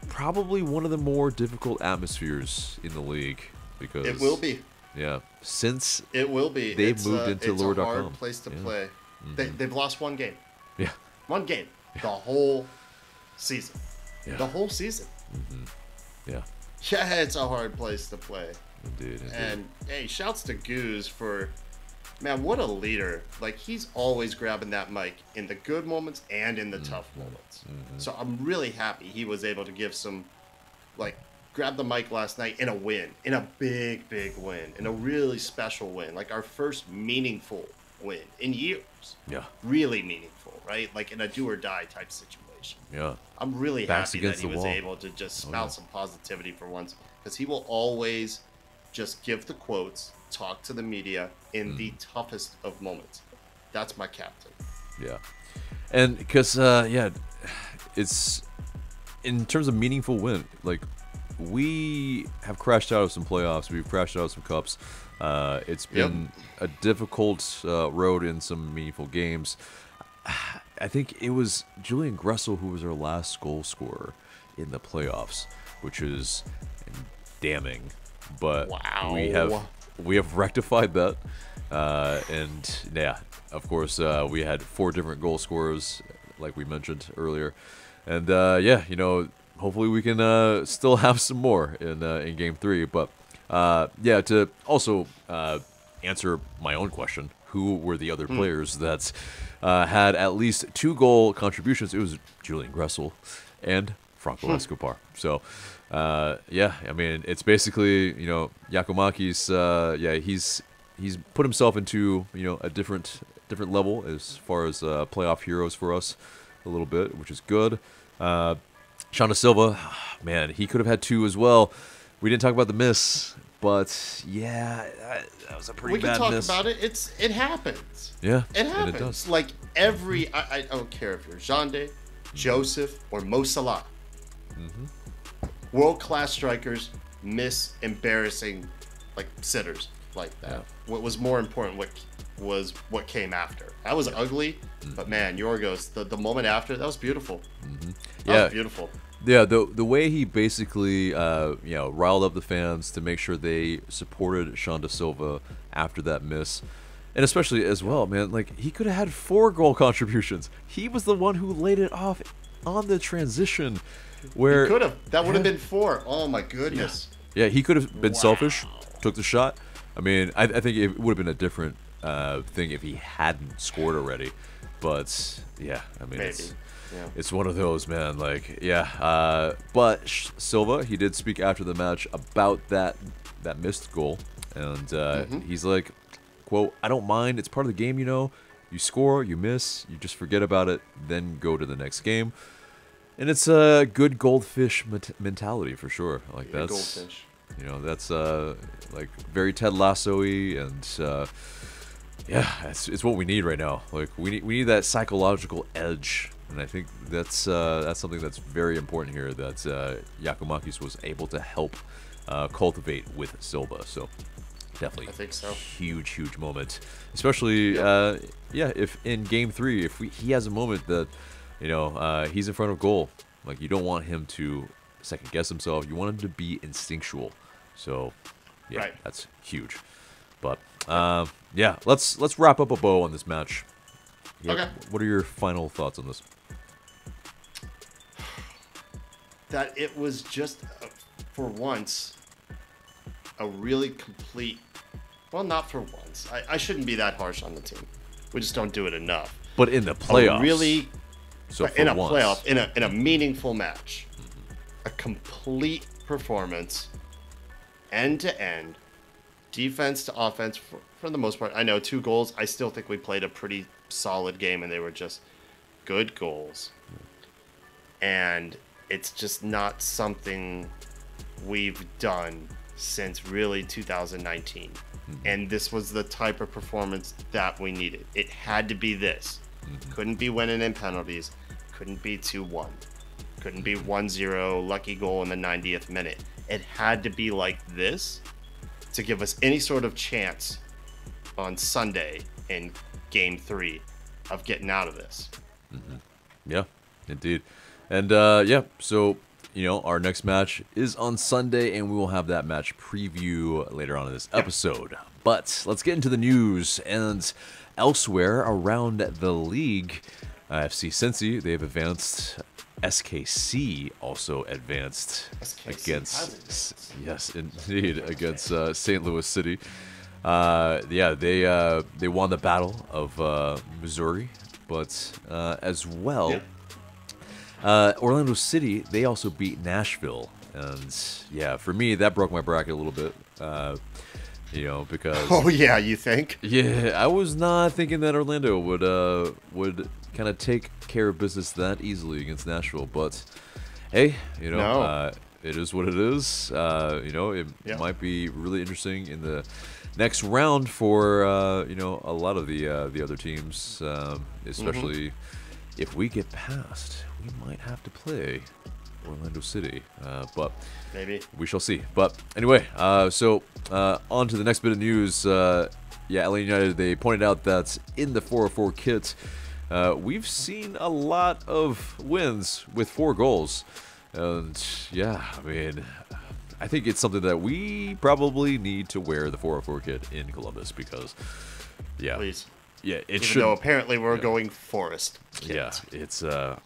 probably one of the more difficult atmospheres in the league because It will be. Yeah since It will be. They've it's moved a, into it's Lower.com. a hard place to Yeah. play. Mm-hmm. They, they've lost one game. yeah One game. The whole season. Yeah. The whole season. Mm-hmm. yeah Yeah, it's a hard place to play. indeed, indeed. And hey, shouts to Goose for man, what a leader. Like he's always grabbing that mic in the good moments and in the Mm-hmm. tough moments. Mm-hmm. So I'm really happy he was able to give some like grab the mic last night in a win, in a big, big win, in a really special win, like our first meaningful win in years. yeah Really meaningful, right? Like in a do or die type situation. yeah I'm really Backs happy that he was wall. able to just spout Oh, yeah. some positivity for once because he will always just give the quotes, talk to the media in the Mm. toughest of moments. That's my captain. Yeah, and because uh, yeah, it's in terms of meaningful win. Like we have crashed out of some playoffs. We've crashed out of some cups. Uh, it's Yep. been a difficult uh, road in some meaningful games. I think it was Julian Gressel who was our last goal scorer in the playoffs, which is damning. But we have we have rectified that, uh, and yeah, of course uh, we had four different goal scorers, like we mentioned earlier, and uh, yeah, you know, hopefully we can uh, still have some more in uh, in game three. But uh, yeah, to also uh, answer my own question, who were the other players that uh, had at least two goal contributions? It was Julian Gressel and Franco Escobar. So, uh, yeah, I mean, it's basically you know Giakoumakis. Uh, yeah, he's he's put himself into you know a different different level as far as uh, playoff heroes for us a little bit, which is good. Xande Silva, man, he could have had two as well. We didn't talk about the miss, but yeah, that, that was a pretty we can talk miss. about it. It's it happens. Yeah, It happens. it does. Like every, I, I don't care if you're Xande, Josef, or Mo Salah. Mm-hmm. World class strikers miss embarrassing, like sitters like that. Yeah. What was more important? What was what came after? That was ugly, Mm-hmm. but man, Yorgos, the, the moment after, that was beautiful. That Yeah. was beautiful. Yeah, the the way he basically uh, you know riled up the fans to make sure they supported Xande Silva after that miss, And especially as well, man, like he could have had four goal contributions. He was the one who laid it off on the transition where Could have. That would have been four. Oh my goodness. Yeah, he could have been Wow. selfish, took the shot. I mean, I, I think it would have been a different uh, thing if he hadn't scored already. But yeah, I mean, Maybe. it's Yeah. it's one of those, man. Like, yeah. Uh, but Sh- Silva, he did speak after the match about that that missed goal, and uh, Mm-hmm. he's like, "quote I don't mind. It's part of the game, you know. You score, you miss, you just forget about it, then go to the next game." And it's a good goldfish ment- mentality for sure. Like Yeah, that's goldfish. you know, that's uh like very Ted Lasso-y and uh yeah, it's, it's what we need right now. Like we need we need that psychological edge. And I think that's uh, that's something that's very important here that uh, Giakoumakis was able to help uh, cultivate with Silva. So definitely I think so. huge, huge moment. Especially, uh, yeah, if in game three, if we, he has a moment that, you know, uh, he's in front of goal, like you don't want him to second guess himself. You want him to be instinctual. So, yeah, Right. that's huge. But uh, yeah, let's let's wrap up a bow on this match. Yeah, Okay. What are your final thoughts on this? That it was just uh, for once a really complete well not for once. I, I shouldn't be that harsh on the team. We just don't do it enough. But in the playoffs, A really so in a once, playoff in a, in a meaningful match. A complete performance end to end. Defense to offense for, for the most part. I know two goals. I still think we played a pretty solid game and they were just good goals. And it's just not something we've done since really 2019 mm-hmm. and this was the type of performance that we needed. It had to be this. Mm-hmm. Couldn't be winning in penalties. Couldn't be 2-1 couldn't be 1-0 lucky goal in the 90th minute. It had to be like this to give us any sort of chance on sunday in game three of getting out of this. Mm-hmm. Yeah, indeed. And uh, yeah, so you know our next match is on Sunday, and we will have that match preview later on in this episode. But let's get into the news and elsewhere around the league. Uh, FC Cincy they've advanced. SKC also advanced SKC against yes, indeed against uh, St. Louis City. Uh, yeah, they uh, they won the battle of uh, Missouri, but uh, as well. Uh, Orlando City they also beat Nashville, and yeah, for me that broke my bracket a little bit. Uh, you know, because oh yeah you think yeah, I was not thinking that Orlando would uh would kind of take care of business that easily against Nashville, but hey, you know, No. uh, it is what it is. Uh, you know, it Yeah. might be really interesting in the next round for uh, you know a lot of the uh, the other teams, um, especially if we get past. We might have to play Orlando City, uh, but maybe we shall see. But anyway, uh, so uh, on to the next bit of news. Uh, yeah, LA United, they pointed out that in the 404 kit, uh, we've seen a lot of wins with four goals. And yeah, I mean, I think it's something that we probably need to wear the 404 kit in Columbus because, yeah, please yeah, it even should. though apparently we're yeah. going forest Yeah, it's uh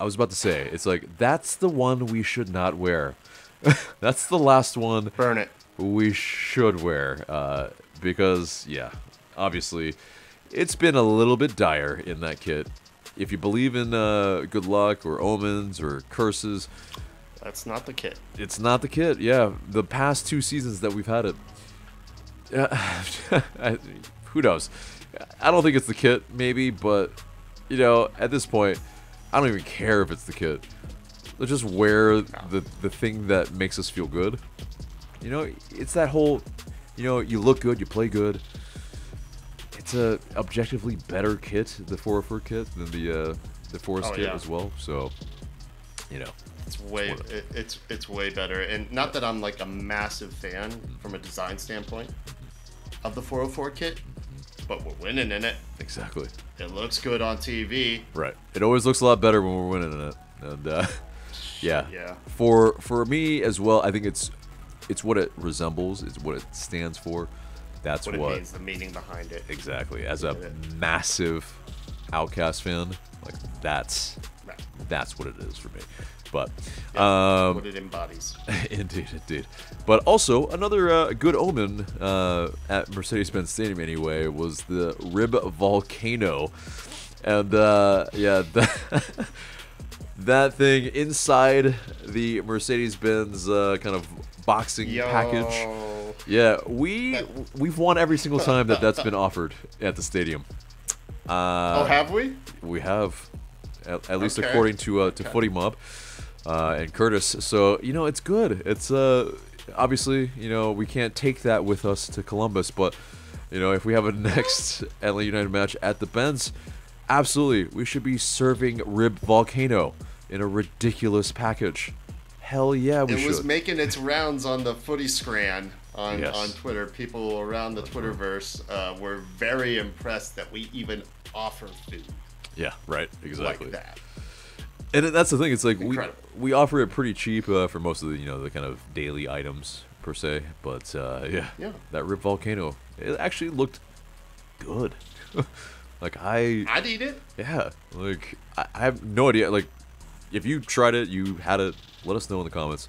I was about to say, it's like that's the one we should not wear. that's the last one burn it we should wear uh because yeah, obviously it's been a little bit dire in that kit. If you believe in uh good luck or omens or curses, that's not the kit it's not the kit. Yeah, the past two seasons that we've had it. Yeah, who knows? I don't think it's the kit, maybe, but you know, at this point, I don't even care if it's the kit. Let's just wear the the thing that makes us feel good. You know, it's that whole, you know, you look good, you play good. It's a objectively better kit, the 404 kit, than the uh, the Forest Oh, kit yeah. as well. So, you know, It's way it, it's it's way better, and not that I'm like a massive fan from a design standpoint of the 404 kit, but we're winning in it. Exactly. It looks good on TV. Right. It always looks a lot better when we're winning it. And uh, yeah. Yeah. For for me as well, I think it's it's what it resembles, it's what it stands for. That's what, what, it means, the meaning behind it. exactly. As a massive Outcast fan, like that's Right. that's what it is for me. But um, what it embodies. indeed, indeed. But also another uh, good omen uh, at Mercedes-Benz Stadium anyway was the Rib Volcano, and uh, yeah, that, that thing inside the Mercedes-Benz uh, kind of boxing Yo. package. Yeah, we we've won every single time that that's been offered at the stadium. Uh, oh, have we? we have, at, at least Okay. according to uh, to Footy Mob uh, and Curtis. So you know it's good. It's uh obviously you know we can't take that with us to Columbus, but you know if we have a next LA United match at the Benz, absolutely we should be serving Rib Volcano in a ridiculous package. Hell yeah, we It should. was making its rounds on the footy scran on, Yes. on Twitter. People around the Twitterverse uh, were very impressed that we even offer food yeah, right, exactly. like that. And that's the thing. It's like we we offer it pretty cheap uh, for most of the you know the kind of daily items per se. But uh, yeah, Yeah. that Rib Volcano, it actually looked good. like I I'd eat it. yeah, like I, I have no idea. Like if you tried it, you had it. Let us know in the comments.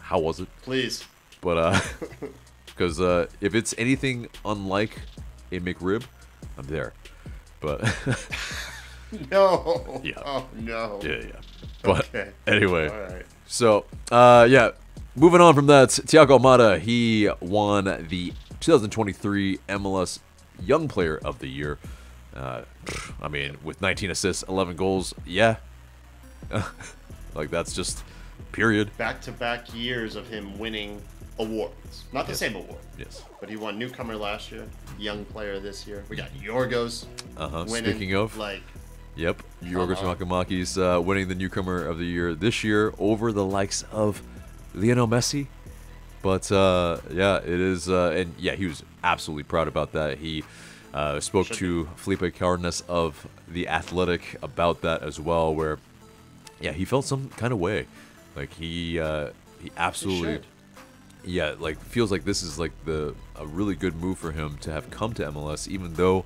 How was it? Please. But uh, because uh, if it's anything unlike a McRib, I'm there. But No. Yeah. Oh, no. yeah, yeah. But Okay. anyway. All right. So, uh, yeah, moving on from that, Thiago Almada, he won the 2023 MLS Young Player of the Year. Uh, I mean, with 19 assists, 11 goals, yeah. like, that's just period. Back to back years of him winning awards. Not the Yes. same award, Yes. but he won newcomer last year, young player this year. We got Yorgos Uh-huh. winning. Speaking of, like, yep, Yorgos Uh-huh. Giakoumakis uh, winning the Newcomer of the Year this year over the likes of Lionel Messi. But uh, yeah, it is, uh, and yeah, he was absolutely proud about that. He uh, spoke Should to Felipe Cardenas of the Athletic about that as well, where yeah, he felt some kind of way, like he uh, he absolutely yeah, like feels like this is like the a really good move for him to have come to MLS, even though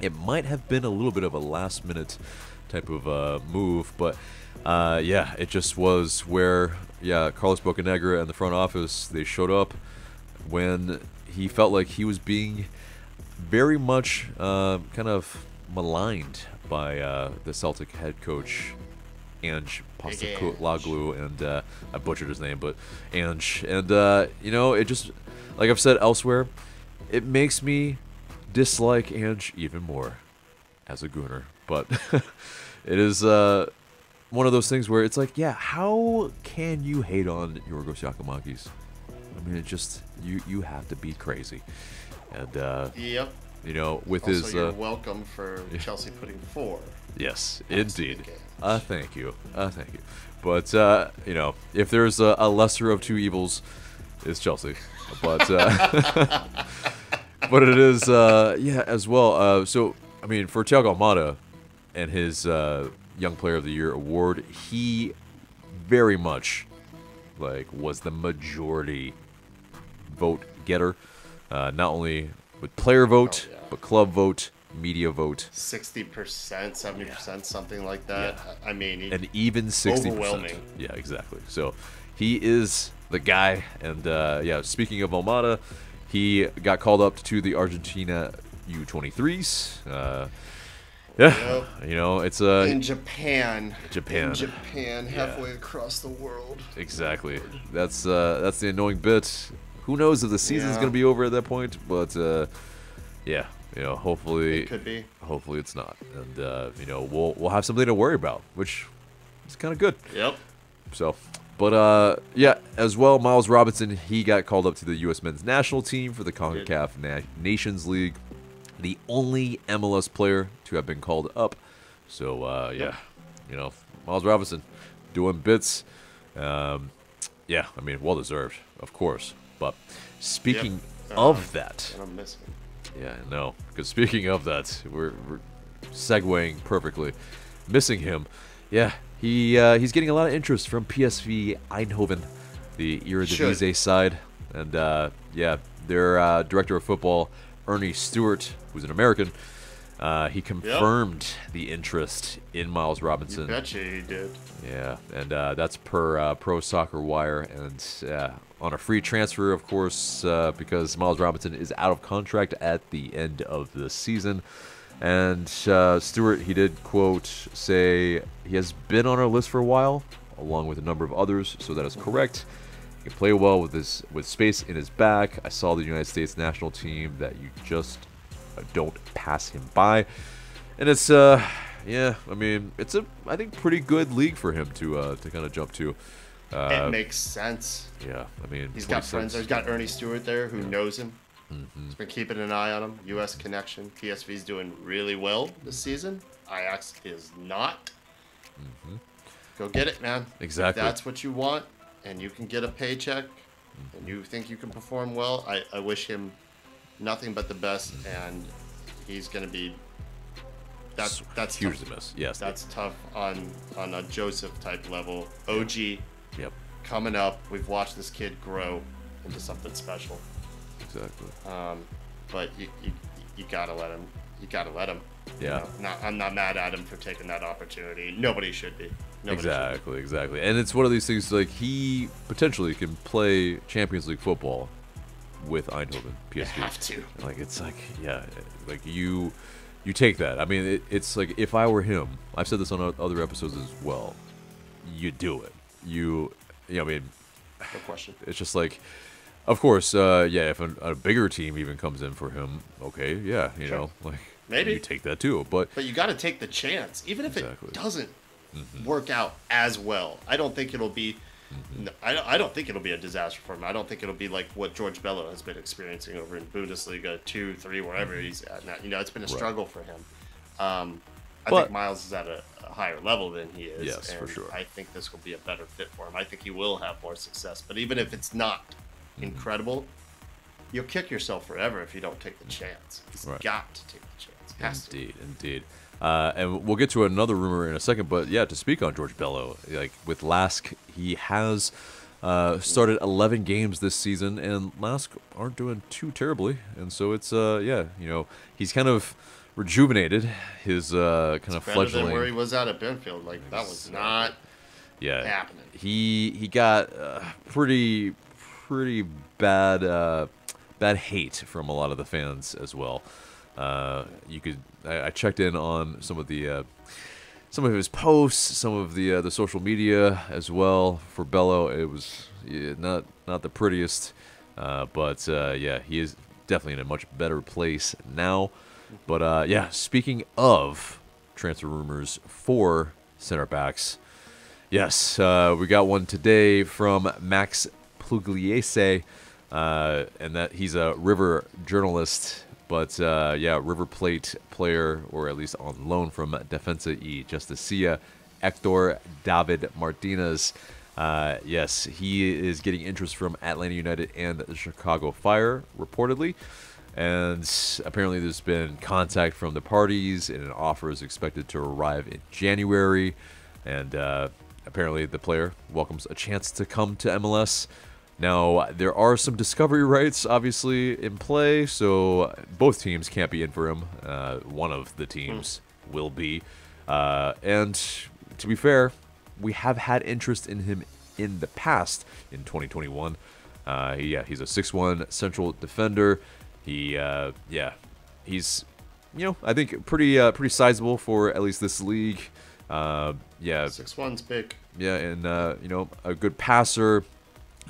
it might have been a little bit of a last minute type of uh, move, but uh, yeah, it just was where yeah, Carlos Bocanegra and the front office they showed up when he felt like he was being very much uh, kind of maligned by uh, the Celtic head coach Ange Postecoglou, and uh, I butchered his name, but Ange, and uh, you know, it just like I've said elsewhere, it makes me dislike Ange even more as a gooner. But it is uh, one of those things where it's like, yeah, how can you hate on Yorgos Giakoumakis? I mean, it just you you have to be crazy, and uh, yep. you know, with Also, his you're uh, welcome for Chelsea putting four. Yes, indeed. Uh, thank you. Uh, thank you. But, uh, you know, if there's a, a lesser of two evils, it's Chelsea. But, uh, but it is, uh, yeah, as well. Uh, so, I mean, for Thiago Almada and his uh, Young Player of the Year award, he very much, like, was the majority vote getter. Uh, not only with player vote, Oh, yeah. but club vote, media vote. Sixty percent, seventy percent, something like that. I mean, he, an even 60 Overwhelming. Yeah, exactly. So he is the guy. And uh, yeah, speaking of Almada, he got called up to the Argentina U23s. Uh, yeah, you know, it's uh, in Japan. Japan. In Japan, halfway across the world. exactly. That's uh, that's the annoying bit. Who knows if the season's Yeah. gonna be over at that point? But uh, yeah, you know, hopefully, It could be. hopefully it's not. And uh, you know, we'll we'll have something to worry about, which is kind of good. Yep. So, but uh, yeah, as well, Miles Robinson he got called up to the U.S. Men's National Team for the Concacaf Na- Nations League, the only MLS player to have been called up. So uh, yeah, you know, Miles Robinson doing bits. Um, yeah, I mean, well deserved, of course. But speaking Yep. of Um, that, I'm missing. yeah, no. Because speaking of that, we're, we're segueing perfectly. Missing him, yeah. He uh, he's getting a lot of interest from PSV Eindhoven, the Eredivisie side, and uh, yeah, their uh, director of football, Earnie Stewart, who's an American, uh, he confirmed yep. the interest in Miles Robinson. You betcha he did. Yeah, and uh, that's per uh, Pro Soccer Wire, and uh, on a free transfer, of course, uh, because Miles Robinson is out of contract at the end of the season. And uh, Stewart, he did quote say he has been on our list for a while, along with a number of others, so that is correct. He can play well with his with space in his back. I saw the United States national team that you just uh, don't pass him by, and it's uh yeah, I mean it's a I think pretty good league for him to uh, to kind of jump to. Uh, it makes sense. Yeah, I mean he's got friends there. He's got Earnie Stewart there who yeah. knows him. Mm-hmm. He's been keeping an eye on him. U.S. connection. PSV's doing really well this season. Ajax is not. Mm-hmm. Go get it, man. Exactly. If that's what you want, and you can get a paycheck, mm-hmm. and you think you can perform well. I, I wish him nothing but the best, mm-hmm. and he's going to be. That's that's huge to miss. Yes, that's tough on on a Josef type level. OG. Yep. Coming up, we've watched this kid grow into something special. Exactly. Um, but you, you you gotta let him. You gotta let him. Yeah. You know, not, I'm not mad at him for taking that opportunity. Nobody should be. Nobody exactly, should be. exactly. And it's one of these things like he potentially can play Champions League football with Eindhoven PSV. have to. Like it's like yeah, like you you take that. I mean, it, it's like if I were him, I've said this on other episodes as well. You do it. You, you know, I mean, no question. It's just like of course, uh, yeah. If a, a, bigger team even comes in for him, okay, yeah, you sure. know, like maybe you take that too. But but you got to take the chance, even if exactly. it doesn't mm-hmm. work out as well. I don't think it'll be. Mm-hmm. I, I don't think it'll be a disaster for him. I don't think it'll be like what George Bello has been experiencing over in Bundesliga two, three, wherever mm-hmm. he's at now. You know, it's been a struggle right. for him. Um, I but, think Miles is at a, a, higher level than he is. Yes, for sure. I think this will be a better fit for him. I think he will have more success. But even if it's not, incredible, you'll kick yourself forever if you don't take the chance. He's right. got to take the chance. Has indeed, to. indeed. Uh, and we'll get to another rumor in a second, but yeah, to speak on George Bello, like with Lask, he has uh, started 11 games this season, and Lask aren't doing too terribly, and so it's uh, yeah, you know, he's kind of rejuvenated his uh, kind it's of fledgling. Than where he was at at Bielefeld, like that was not yeah happening. He he got uh, pretty pretty bad uh, bad hate from a lot of the fans as well. Uh, you could I, I, checked in on some of the uh, some of his posts, some of the uh, the social media as well for Bello. It was yeah, not not the prettiest, uh, but uh, yeah, he is definitely in a much better place now. But uh, yeah, speaking of transfer rumors for center backs, yes, we got one today from Max Pugliese, uh, and that he's a River journalist. But uh, yeah, River Plate player, or at least on loan from Defensa y Justicia, Hector David Martinez. Uh, yes, he is getting interest from Atlanta United and the Chicago Fire, reportedly. And apparently, there's been contact from the parties, and an offer is expected to arrive in January. And uh, apparently, the player welcomes a chance to come to MLS. Now, there are some discovery rights obviously in play, so both teams can't be in for him. Uh, one of the teams mm. will be. Uh, and to be fair, we have had interest in him in the past in 2021. Uh, yeah, he's a 6'1 central defender. He, uh, yeah, he's, you know, I think pretty, uh, pretty sizable for at least this league. Uh, yeah, six one's big. Yeah, and uh, you know, a good passer,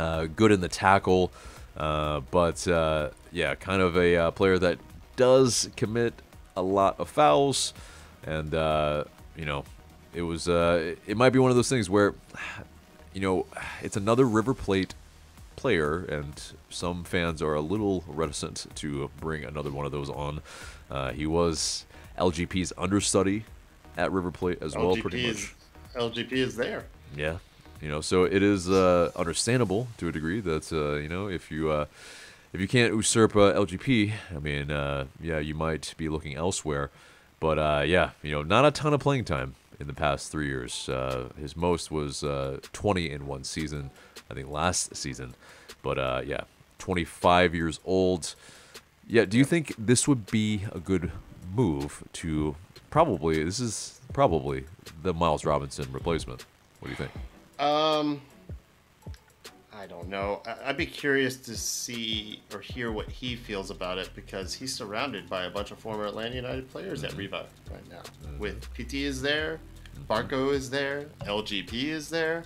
uh, good in the tackle, uh, but uh, yeah, kind of a uh, player that does commit a lot of fouls, and uh, you know, it was it might be one of those things where, you know, it's another River Plate player, and some fans are a little reticent to bring another one of those on. he was LGP's understudy at River Plate as LGP well, pretty much. LGP is there. Yeah, you know, so it is uh, understandable to a degree that uh, you know if you uh, if you can't usurp uh, LGP, I mean, uh, yeah, you might be looking elsewhere. But uh, yeah, you know, not a ton of playing time in the past three years. his most was 20 in one season, I think last season. But yeah, 25 years old. Yeah, do you think this would be a good move to probably this is probably the Miles Robinson replacement. What do you think? Um, I don't know. I'd be curious to see or hear what he feels about it because he's surrounded by a bunch of former Atlanta United players at River right now. With Pity is there, Barco is there, LGP is there.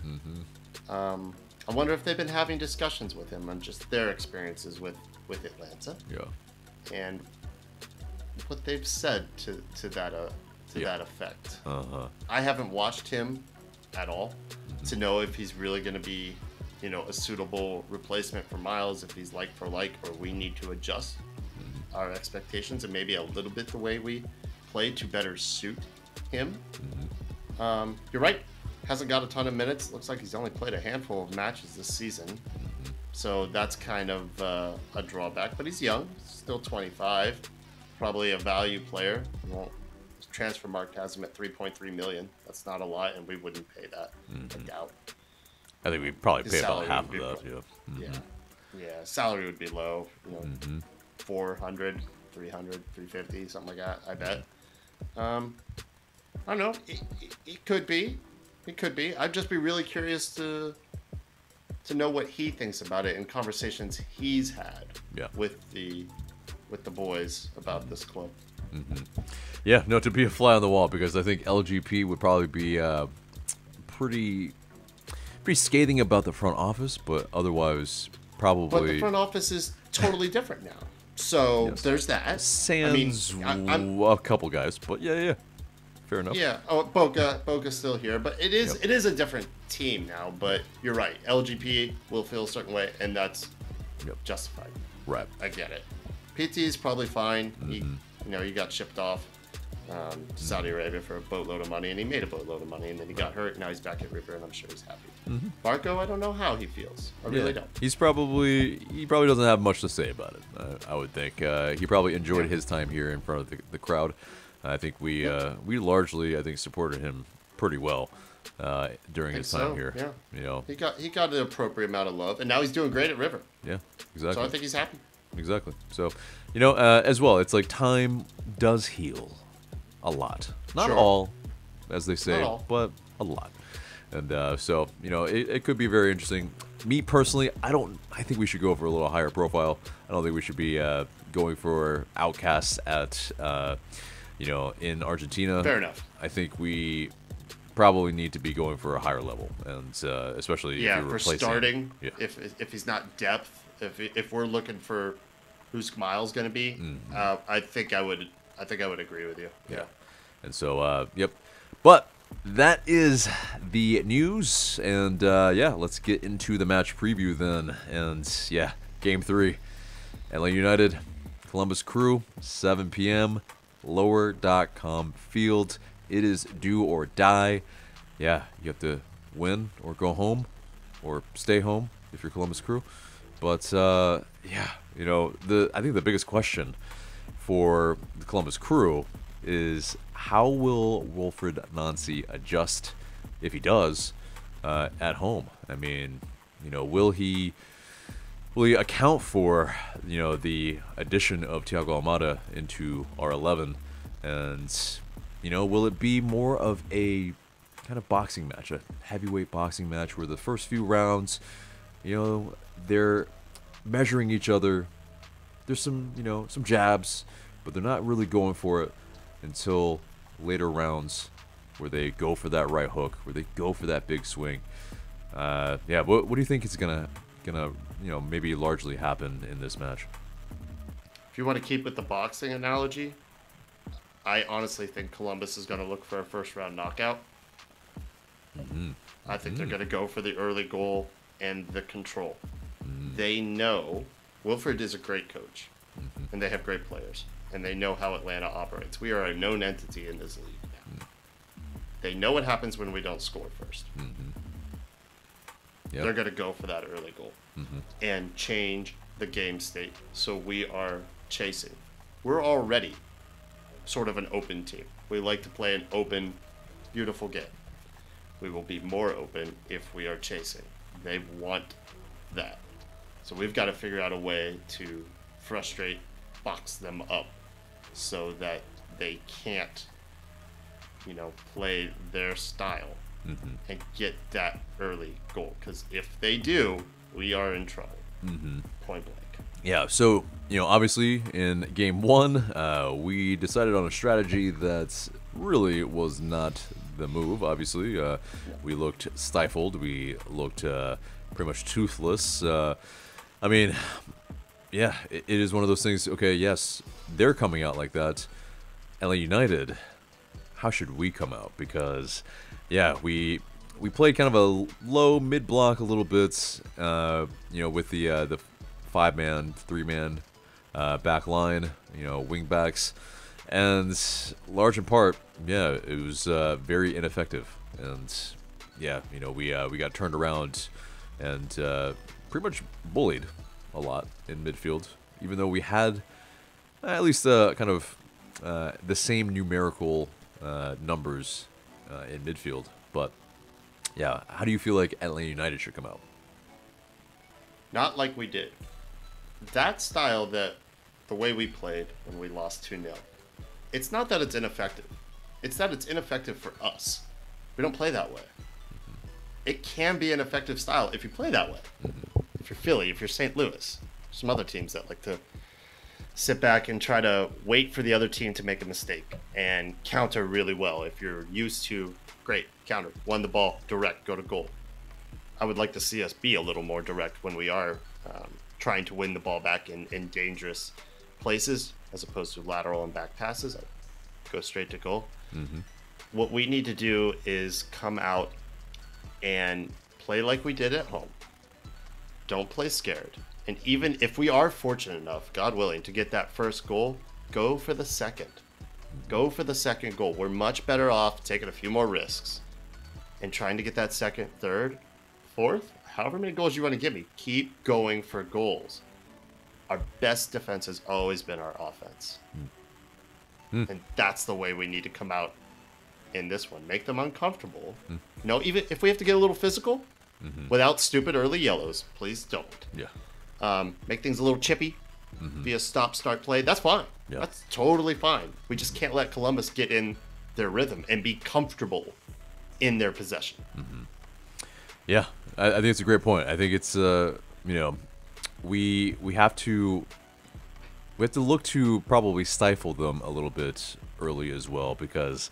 Um, I wonder if they've been having discussions with him on just their experiences with with Atlanta Yeah. and what they've said to to that uh, to Yeah. that effect. Uh-huh. I haven't watched him at all to know if he's really going to be, you know, a suitable replacement for Miles, if he's like for like, or we need to adjust our expectations and maybe a little bit the way we play to better suit him. Um, you're right. Hasn't got a ton of minutes. Looks like he's only played a handful of matches this season. So that's kind of uh, a drawback. But he's young, still 25. Probably a value player. Won't Transfermarkt has him at 3.3 million. That's not a lot, and we wouldn't pay that. I doubt. I think we'd probably pay about salary half of would be that. pro- Yeah. Yeah. Yeah. Salary would be low. You know, Mm-hmm. 400, 300, 350, something like that. I bet. Um, I don't know. It, it, it could be. It could be. I'd just be really curious to to know what he thinks about it and conversations he's had Yeah. with the with the boys about this club. Yeah, no, to be a fly on the wall because I think LGP would probably be uh, pretty pretty scathing about the front office, but otherwise probably. But the front office is totally different now. So Yes. there's that. sans I mean, I, a couple guys, but yeah, yeah, fair enough. Yeah. Oh, Boca, Boca's still here, but it is Yep. it is a different team now. But you're right. LGP will feel a certain way, and that's Yep. justified. Right. I get it. Pity is probably fine. Mm-hmm. You know, he got shipped off um, to Saudi Arabia for a boatload of money, and he made a boatload of money, and then he got hurt. Now he's back at River, and I'm sure he's happy. Barco, I don't know how he feels. I really Mm-hmm. Yeah, don't. He's probably he probably doesn't have much to say about it. Uh, I would think uh, he probably enjoyed Yeah. his time here in front of the, the crowd. I think we uh, we largely I think supported him pretty well uh, during his time so, here. yeah. You know, He got he got an appropriate amount of love, and now he's doing great at River. yeah, exactly. So. I think he's happy. Exactly. So, you know, uh, as well, it's like time does heal a lot. Not Sure. all, as they say, but a lot. And uh, so, you know, it, it could be very interesting. Me personally, I don't. I think we should go for a little higher profile. I don't think we should be uh, going for outcasts at, uh, you know, in Argentina. Fair enough. I think we probably need to be going for a higher level, and uh, especially if Yeah, you're for starting, Yeah. if if he's not depth, if if we're looking for who's Miles going to be, Mm-hmm. uh, I think I would I think I would agree with you. Yeah. And so, uh, yep. But that is the news. And uh, yeah, let's get into the match preview then. And yeah, game three LA United, Columbus Crew, 7 p.m., lower.com field. It is do or die. Yeah, you have to win or go home or stay home if you're Columbus Crew. But uh, yeah, you know, the I think the biggest question for the Columbus Crew is how will Wilfried Nancy adjust if he does uh, at home? I mean, you know, will he will he account for you know the addition of Thiago Almada into R11 and you know will it be more of a kind of boxing match a heavyweight boxing match where the first few rounds you know they're measuring each other there's some you know some jabs but they're not really going for it until later rounds where they go for that right hook where they go for that big swing uh, yeah what, what do you think is gonna gonna you know maybe largely happen in this match If you want to keep with the boxing analogy, I honestly think Columbus is going to look for a first round knockout. Mm-hmm. I think they're going to go for the early goal and the control. Mm-hmm. They know Wilfried is a great coach, Mm-hmm. and they have great players, and they know how Atlanta operates. We are a known entity in this league Mm-hmm. now. They know what happens when we don't score first. yeah They're going to go for that early goal and change the game state so we are chasing. We're already sort of an open team. We like to play an open, beautiful game. We will be more open if we are chasing. They want that. So we've got to figure out a way to frustrate, box them up so that they can't, you know, play their style Mm-hmm. and get that early goal. Because if they do, we are in trouble. Mm-hmm. Point blank. Yeah, so, you know, obviously in game one, uh, we decided on a strategy that really was not the move, obviously. Uh, we looked stifled, we looked uh, pretty much toothless. Uh, I mean, yeah, it, is one of those things, okay, yes, they're coming out like that. LA United, how should we come out? Because, yeah, we we played kind of a low mid block a little bit, uh, you know, with the uh, the five man, three man uh, back line, you know, wing backs, and large in part, yeah, it was uh, very ineffective, and yeah, you know, we uh, we got turned around and uh, pretty much bullied a lot in midfield, even though we had at least uh, kind of uh, the same numerical uh, numbers uh, in midfield, but yeah, how do you feel like Atlanta United should come out? Not like we did. That style that the way we played when we lost 2 0, it's not that it's ineffective. It's that it's ineffective for us. We don't play that way. It can be an effective style if you play that way. If you're Philly, if you're St. Louis, some other teams that like to sit back and try to wait for the other team to make a mistake and counter really well. If you're used to, great, counter, won the ball, direct, go to goal. I would like to see us be a little more direct when we are um, trying to win the ball back in, in dangerous places as opposed to lateral and back passes. I go straight to goal. What we need to do is come out and play like we did at home. Don't play scared. And even if we are fortunate enough, God willing, to get that first goal, go for the second. Go for the second goal. We're much better off taking a few more risks and trying to get that second, third, fourth, however many goals you want to give me. Keep going for goals. Our best defense has always been our offense. Hmm. Hmm. And that's the way we need to come out in this one. Make them uncomfortable. Hmm. You know, even if we have to get a little physical without stupid early yellows, please don't. Yeah. Um, make things a little chippy via stop start play. That's fine. Yeah. That's totally fine. We just can't let Columbus get in their rhythm and be comfortable in their possession. Yeah, I, I think it's a great point. I think it's uh, you know, we we have to we have to look to probably stifle them a little bit early as well because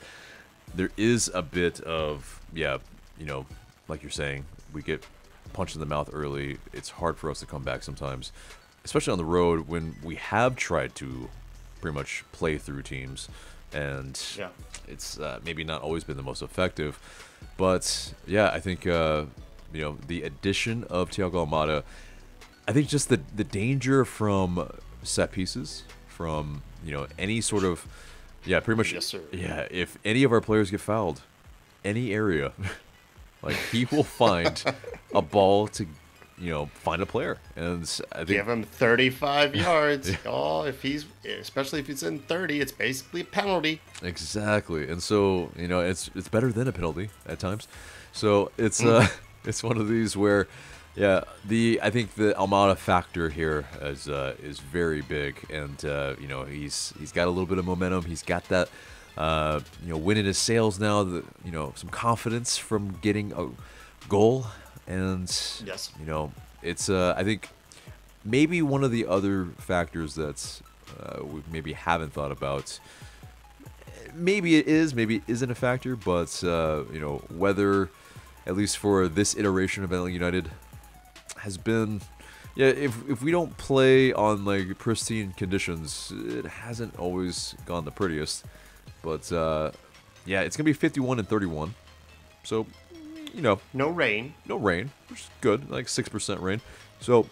there is a bit of yeah, you know, like you're saying, we get punched in the mouth early. It's hard for us to come back sometimes, especially on the road when we have tried to pretty much play through teams and Yeah. it's uh, maybe not always been the most effective. But yeah, I think uh, you know the addition of Thiago Almada. I think just the the danger from set pieces, from you know any sort of yeah, pretty much Yes, sir. yeah. If any of our players get fouled, any area, like he will find a ball to you know find a player, and I think Give him 35 yards. Oh, if he's, especially if he's in 30, it's basically a penalty. Exactly, and so you know it's it's better than a penalty at times. So it's uh it's one of these where, yeah, the I think the Almada factor here is uh, is very big, and uh, you know he's he's got a little bit of momentum. He's got that uh, you know winning his sails now. The you know some confidence from getting a goal, and Yes. you know it's uh, I think maybe one of the other factors that's uh, we maybe haven't thought about maybe it is, maybe it isn't a factor, but uh, you know weather, at least for this iteration of LA United, has been, yeah. If if we don't play on like pristine conditions, it hasn't always gone the prettiest. But uh, yeah, it's gonna be 51 and 31, so you know No rain. no rain, which is good, like six percent rain. So,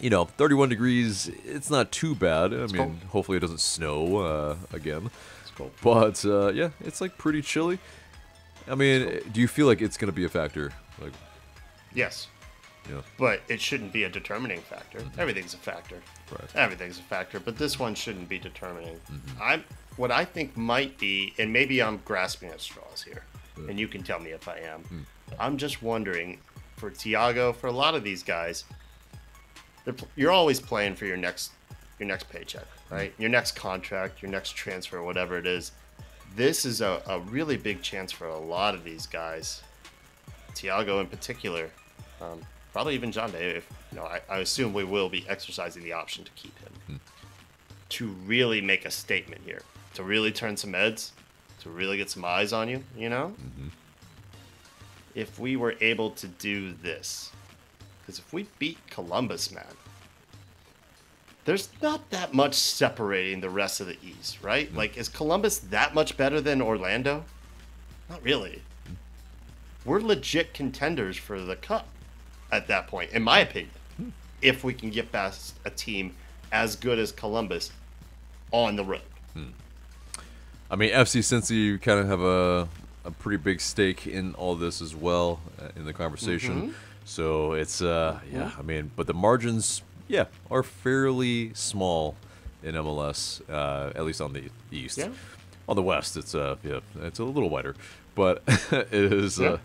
you know, 31 degrees, it's not too bad. I mean, cold. hopefully it doesn't snow uh, again. It's cold. But uh, yeah, it's like pretty chilly. I mean, do you feel like it's gonna be a factor? Like, Yes. know, But it shouldn't be a determining factor. Everything's a factor. Right. Everything's a factor, but this one shouldn't be determining. I'm what I think might be, and maybe I'm grasping at straws here, and you can tell me if I am. Hmm. I'm just wondering for Thiago, for a lot of these guys, they're you're always playing for your next your next paycheck, hmm. right? Your next contract, your next transfer, whatever it is. This is a, a really big chance for a lot of these guys. Thiago in particular, um, probably even Xande. If you know, I, I assume we will be exercising the option to keep him hmm. to really make a statement here, to really turn some heads, to really get some eyes on you. You know, mm-hmm. if we were able to do this, because if we beat Columbus, man, there's not that much separating the rest of the East, right? Mm-hmm. Like, is Columbus that much better than Orlando? Not really. Mm-hmm. We're legit contenders for the cup at that point, in my opinion. Hmm. If we can get past a team as good as Columbus on the road. I mean, FC Cincy kind of have a, a pretty big stake in all this as well uh, in the conversation. So it's uh yeah, I mean, but the margins yeah are fairly small in MLS, uh, at least on the east. Yeah. On the west, it's uh yeah, it's a little wider, but it is Yeah. uh,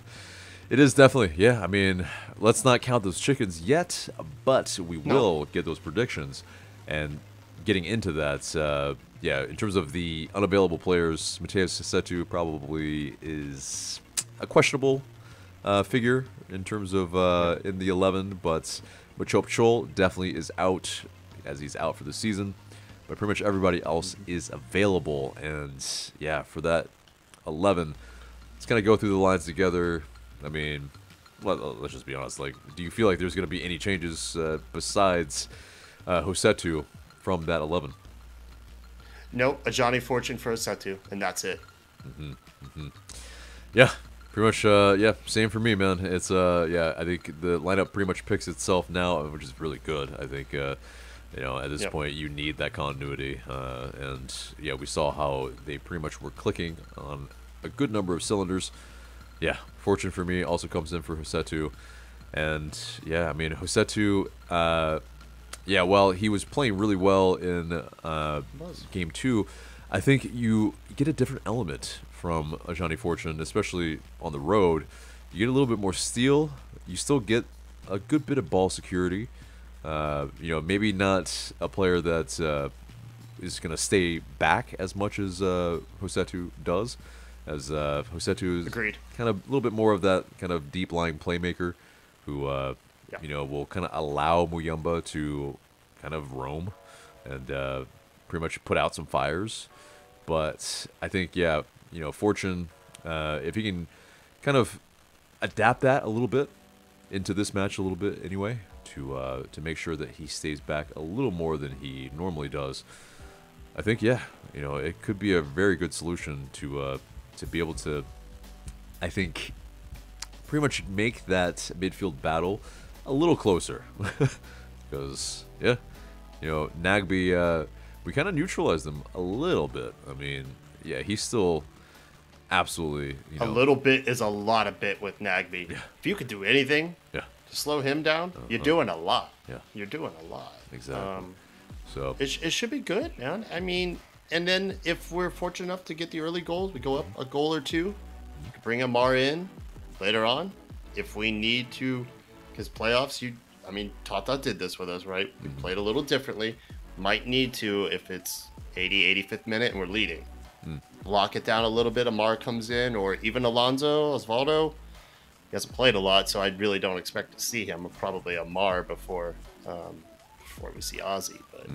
it is definitely yeah. I mean, let's not count those chickens yet, but we No. will get those predictions and getting into that. Uh, yeah, in terms of the unavailable players, Matheus Rossetto probably is a questionable uh, figure in terms of uh, in the 11, but Machop Chol definitely is out as he's out for the season. But pretty much everybody else is available, and yeah, for that 11, let's kind of go through the lines together. I mean, let, us just be honest. Like, do you feel like there's going to be any changes uh, besides uh, Rossetto from that 11? Nope, Ajani Fortune for Rossetto, and that's it. Yeah, pretty much. Uh, yeah, same for me, man. It's uh, yeah. I think the lineup pretty much picks itself now, which is really good. I think uh, you know at this Yep. point you need that continuity, uh, and yeah, we saw how they pretty much were clicking on a good number of cylinders. Yeah, fortune for me also comes in for Rossetto, and yeah, I mean Rossetto. Uh, yeah, well, he was playing really well in uh, game two. I think you get a different element from Ajani Fortune, especially on the road. You get a little bit more steel. You still get a good bit of ball security. Uh, you know, maybe not a player that uh, is going to stay back as much as uh, Rossetto does, as uh, Rossetto is Agreed. kind of a little bit more of that kind of deep lying playmaker who, uh, Yeah. you know, will kind of allow Muyumba to kind of roam and uh, pretty much put out some fires. But I think, yeah, you know, Fortune, uh, if he can kind of adapt that a little bit into this match a little bit anyway, to uh, to make sure that he stays back a little more than he normally does. I think, yeah, you know, it could be a very good solution to uh, to be able to, I think, pretty much make that midfield battle a little closer. Because, yeah, you know, Nagbe, uh, we kind of neutralized him a little bit. I mean, yeah, he's still absolutely, you A little bit is a lot of bit with Nagbe. If you could do anything yeah, to slow him down, you're doing a lot. Yeah. You're doing a lot. Exactly. Um, so it, sh- it should be good, man. I mean, and then if we're fortunate enough to get the early goals, we go up a goal or two. Bring Amar in later on if we need to, because playoffs, you, I mean, Tata did this with us, right? We played a little differently. Might need to if it's 80, 85th minute and we're leading. Lock it down a little bit. Amar comes in, or even Alonso, Osvaldo. He hasn't played a lot, so I really don't expect to see him. Probably Amar before um, before we see Ozzy, but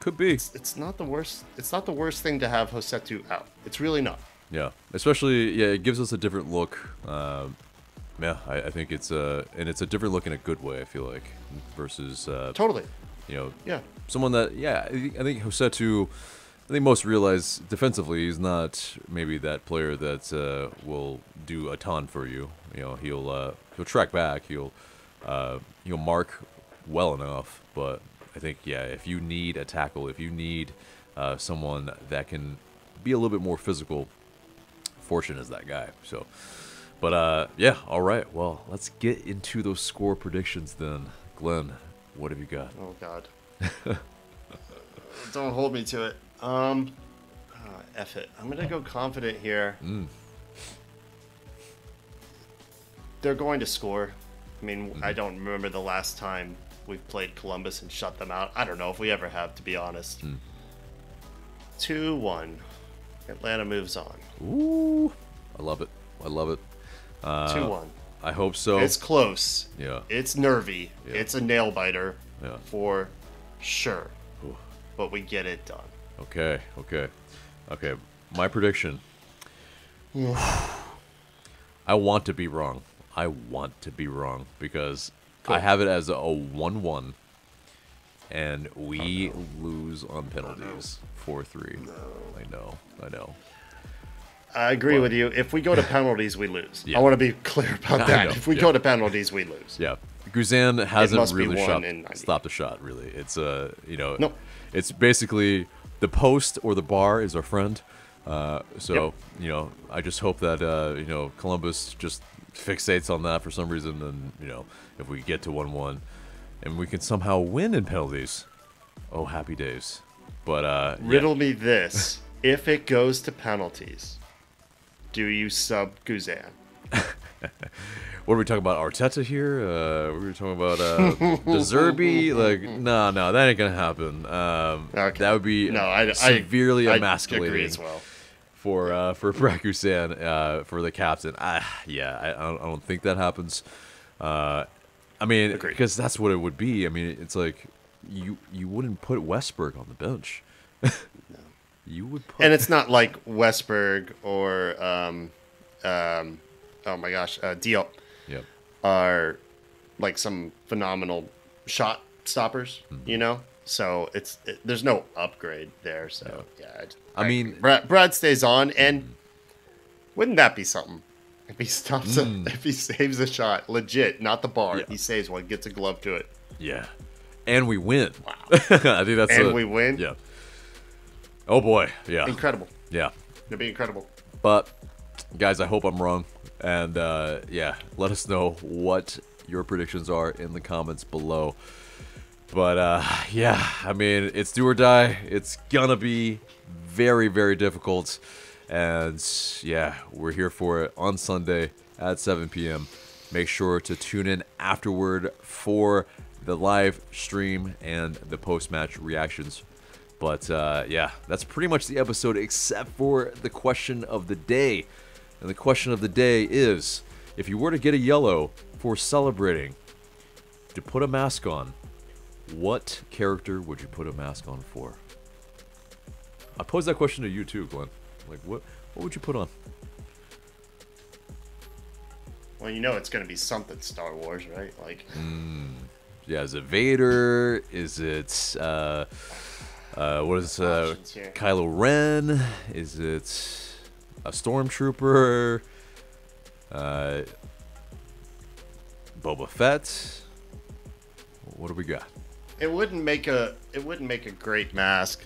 could be, it's, it's not the worst. It's not the worst thing to have Rossetto out. It's really not. yeah. Especially, yeah, it gives us a different look. Um, yeah, I, I think it's a and it's a different look in a good way. I feel like versus uh, Totally. you know Yeah. someone that yeah I think, I think Rossetto I think most realize defensively he's not maybe that player that uh, will do a ton for you. You know he'll uh, he'll track back he'll uh, he'll mark well enough, but I think yeah if you need a tackle if you need uh, someone that can be a little bit more physical, Fortune is that guy. So. But uh, yeah, all right. Well, let's get into those score predictions then. Glenn, what have you got? Oh God. Don't hold me to it. Um, uh, F it. I'm gonna go confident here. Mm. They're going to score. I mean, I don't remember the last time we've played Columbus and shut them out. I don't know if we ever have, to be honest. Hmm. 2 1. Atlanta moves on. Ooh, I love it. I love it. 2 Uh, 1. I hope so. It's close. yeah. It's nervy. Yeah. It's a nail biter Yeah. for sure. Ooh. But we get it done. Okay. Okay. Okay. My prediction. I want to be wrong. I want to be wrong because I have it as a one-one, and we lose on penalties four three. I know. I know. I agree Well- with you. If we go to penalties, we lose. Yeah. I want to be clear about that. If we yeah. go to penalties, we lose. Yeah, Guzan hasn't really shot, stopped a shot. Really, it's uh, you know, Nope. it's basically the post or the bar is our friend. Uh, so Yep. you know, I just hope that uh, you know Columbus just fixates on that for some reason, and you know, if we get to one-one, and we can somehow win in penalties, oh happy days. But uh, yeah. Riddle me this: If it goes to penalties, do you sub Guzan? What are we talking about? Arteta here? Uh, we were talking about uh, De Zerbi? Like, no, no, that ain't gonna happen. Um, Okay. That would be No, I, I severely I emasculating agree as well. for uh, for Brad Guzan, uh for the captain. Ah, yeah, I, I don't, I don't think that happens. Uh, I mean, Agreed. because that's what it would be. I mean, it's like you you wouldn't put Westberg on the bench. You would put And it's not like Westberg or um, um, oh my gosh, uh, Diop yeah, are like some phenomenal shot stoppers, Mm-hmm. you know. So it's it, there's no upgrade there. So yeah, I mean- Mm-hmm. Brad, Brad stays on, and wouldn't that be something? If he stops, Mm. a, if he saves a shot, legit, not the bar, Yeah. he saves one, gets a glove to it, yeah, and we win. Wow. I think that's and a- we win. Yeah. Oh boy, yeah, Incredible. yeah. It'd be incredible. But guys, I hope I'm wrong. And uh, yeah, let us know what your predictions are in the comments below. But uh, yeah, I mean, it's do or die. It's gonna be very, very difficult. And yeah, we're here for it on Sunday at 7 p.m. Make sure to tune in afterward for the live stream and the post match reactions. But uh, yeah, that's pretty much the episode, except for the question of the day. And the question of the day is if you were to get a yellow for celebrating to put a mask on, what character would you put a mask on for? I posed that question to you too, Glenn. Like, what what would you put on? Well, you know it's gonna be something Star Wars, right? Like Yeah, is it Vader? Is it uh, uh, what is uh, Kylo Ren? Is it a stormtrooper? Uh, Boba Fett? What do we got? it wouldn't make a it wouldn't make a great mask.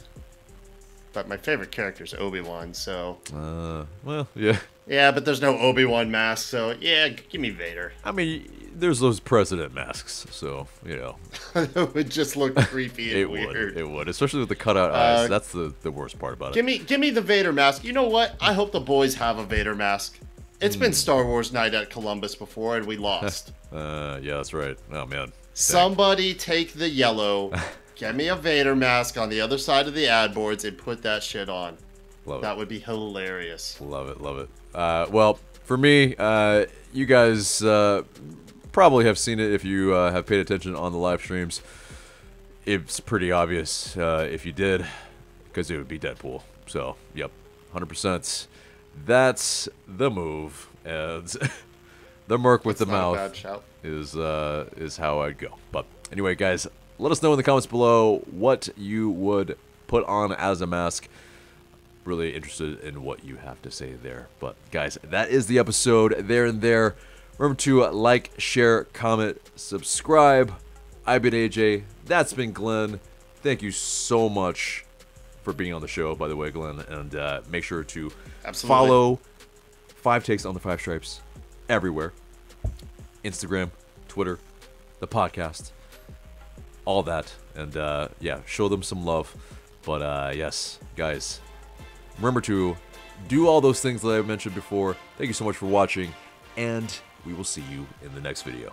But my favorite character is Obi Wan, so Uh, well, yeah. Yeah. But there's no Obi Wan mask, so yeah, give me Vader. I mean, there's those president masks, so you know it would just look creepy and it weird. would, it would, especially with the cutout eyes. Uh, That's the the worst part about Give it. me, give me the Vader mask. You know what? I hope the boys have a Vader mask. It's Hmm. been Star Wars night at Columbus before, and we lost. Uh, yeah, that's right. Oh man. Somebody take the yellow, get me a Vader mask on the other side of the ad boards, and put that shit on. Love it. That would be hilarious. Love it, love it. Uh, well, for me, uh, you guys uh, probably have seen it if you uh, have paid attention on the live streams. It's pretty obvious uh, if you did, because it would be Deadpool. So, yep, 100%. That's the move. And the merc with the mouth is uh, is how I'd go. But anyway, guys, let us know in the comments below what you would put on as a mask. Really interested in what you have to say there. But guys, that is the episode there and there. Remember to like, share, comment, subscribe. I've been AJ. That's been Glenn. Thank you so much for being on the show, by the way, Glenn. And uh, make sure to Absolutely. follow Five Takes on the Five Stripes everywhere. Instagram, Twitter, the podcast, all that. And uh, yeah, show them some love. But uh, yes, guys, remember to do all those things that I mentioned before. Thank you so much for watching, and we will see you in the next video.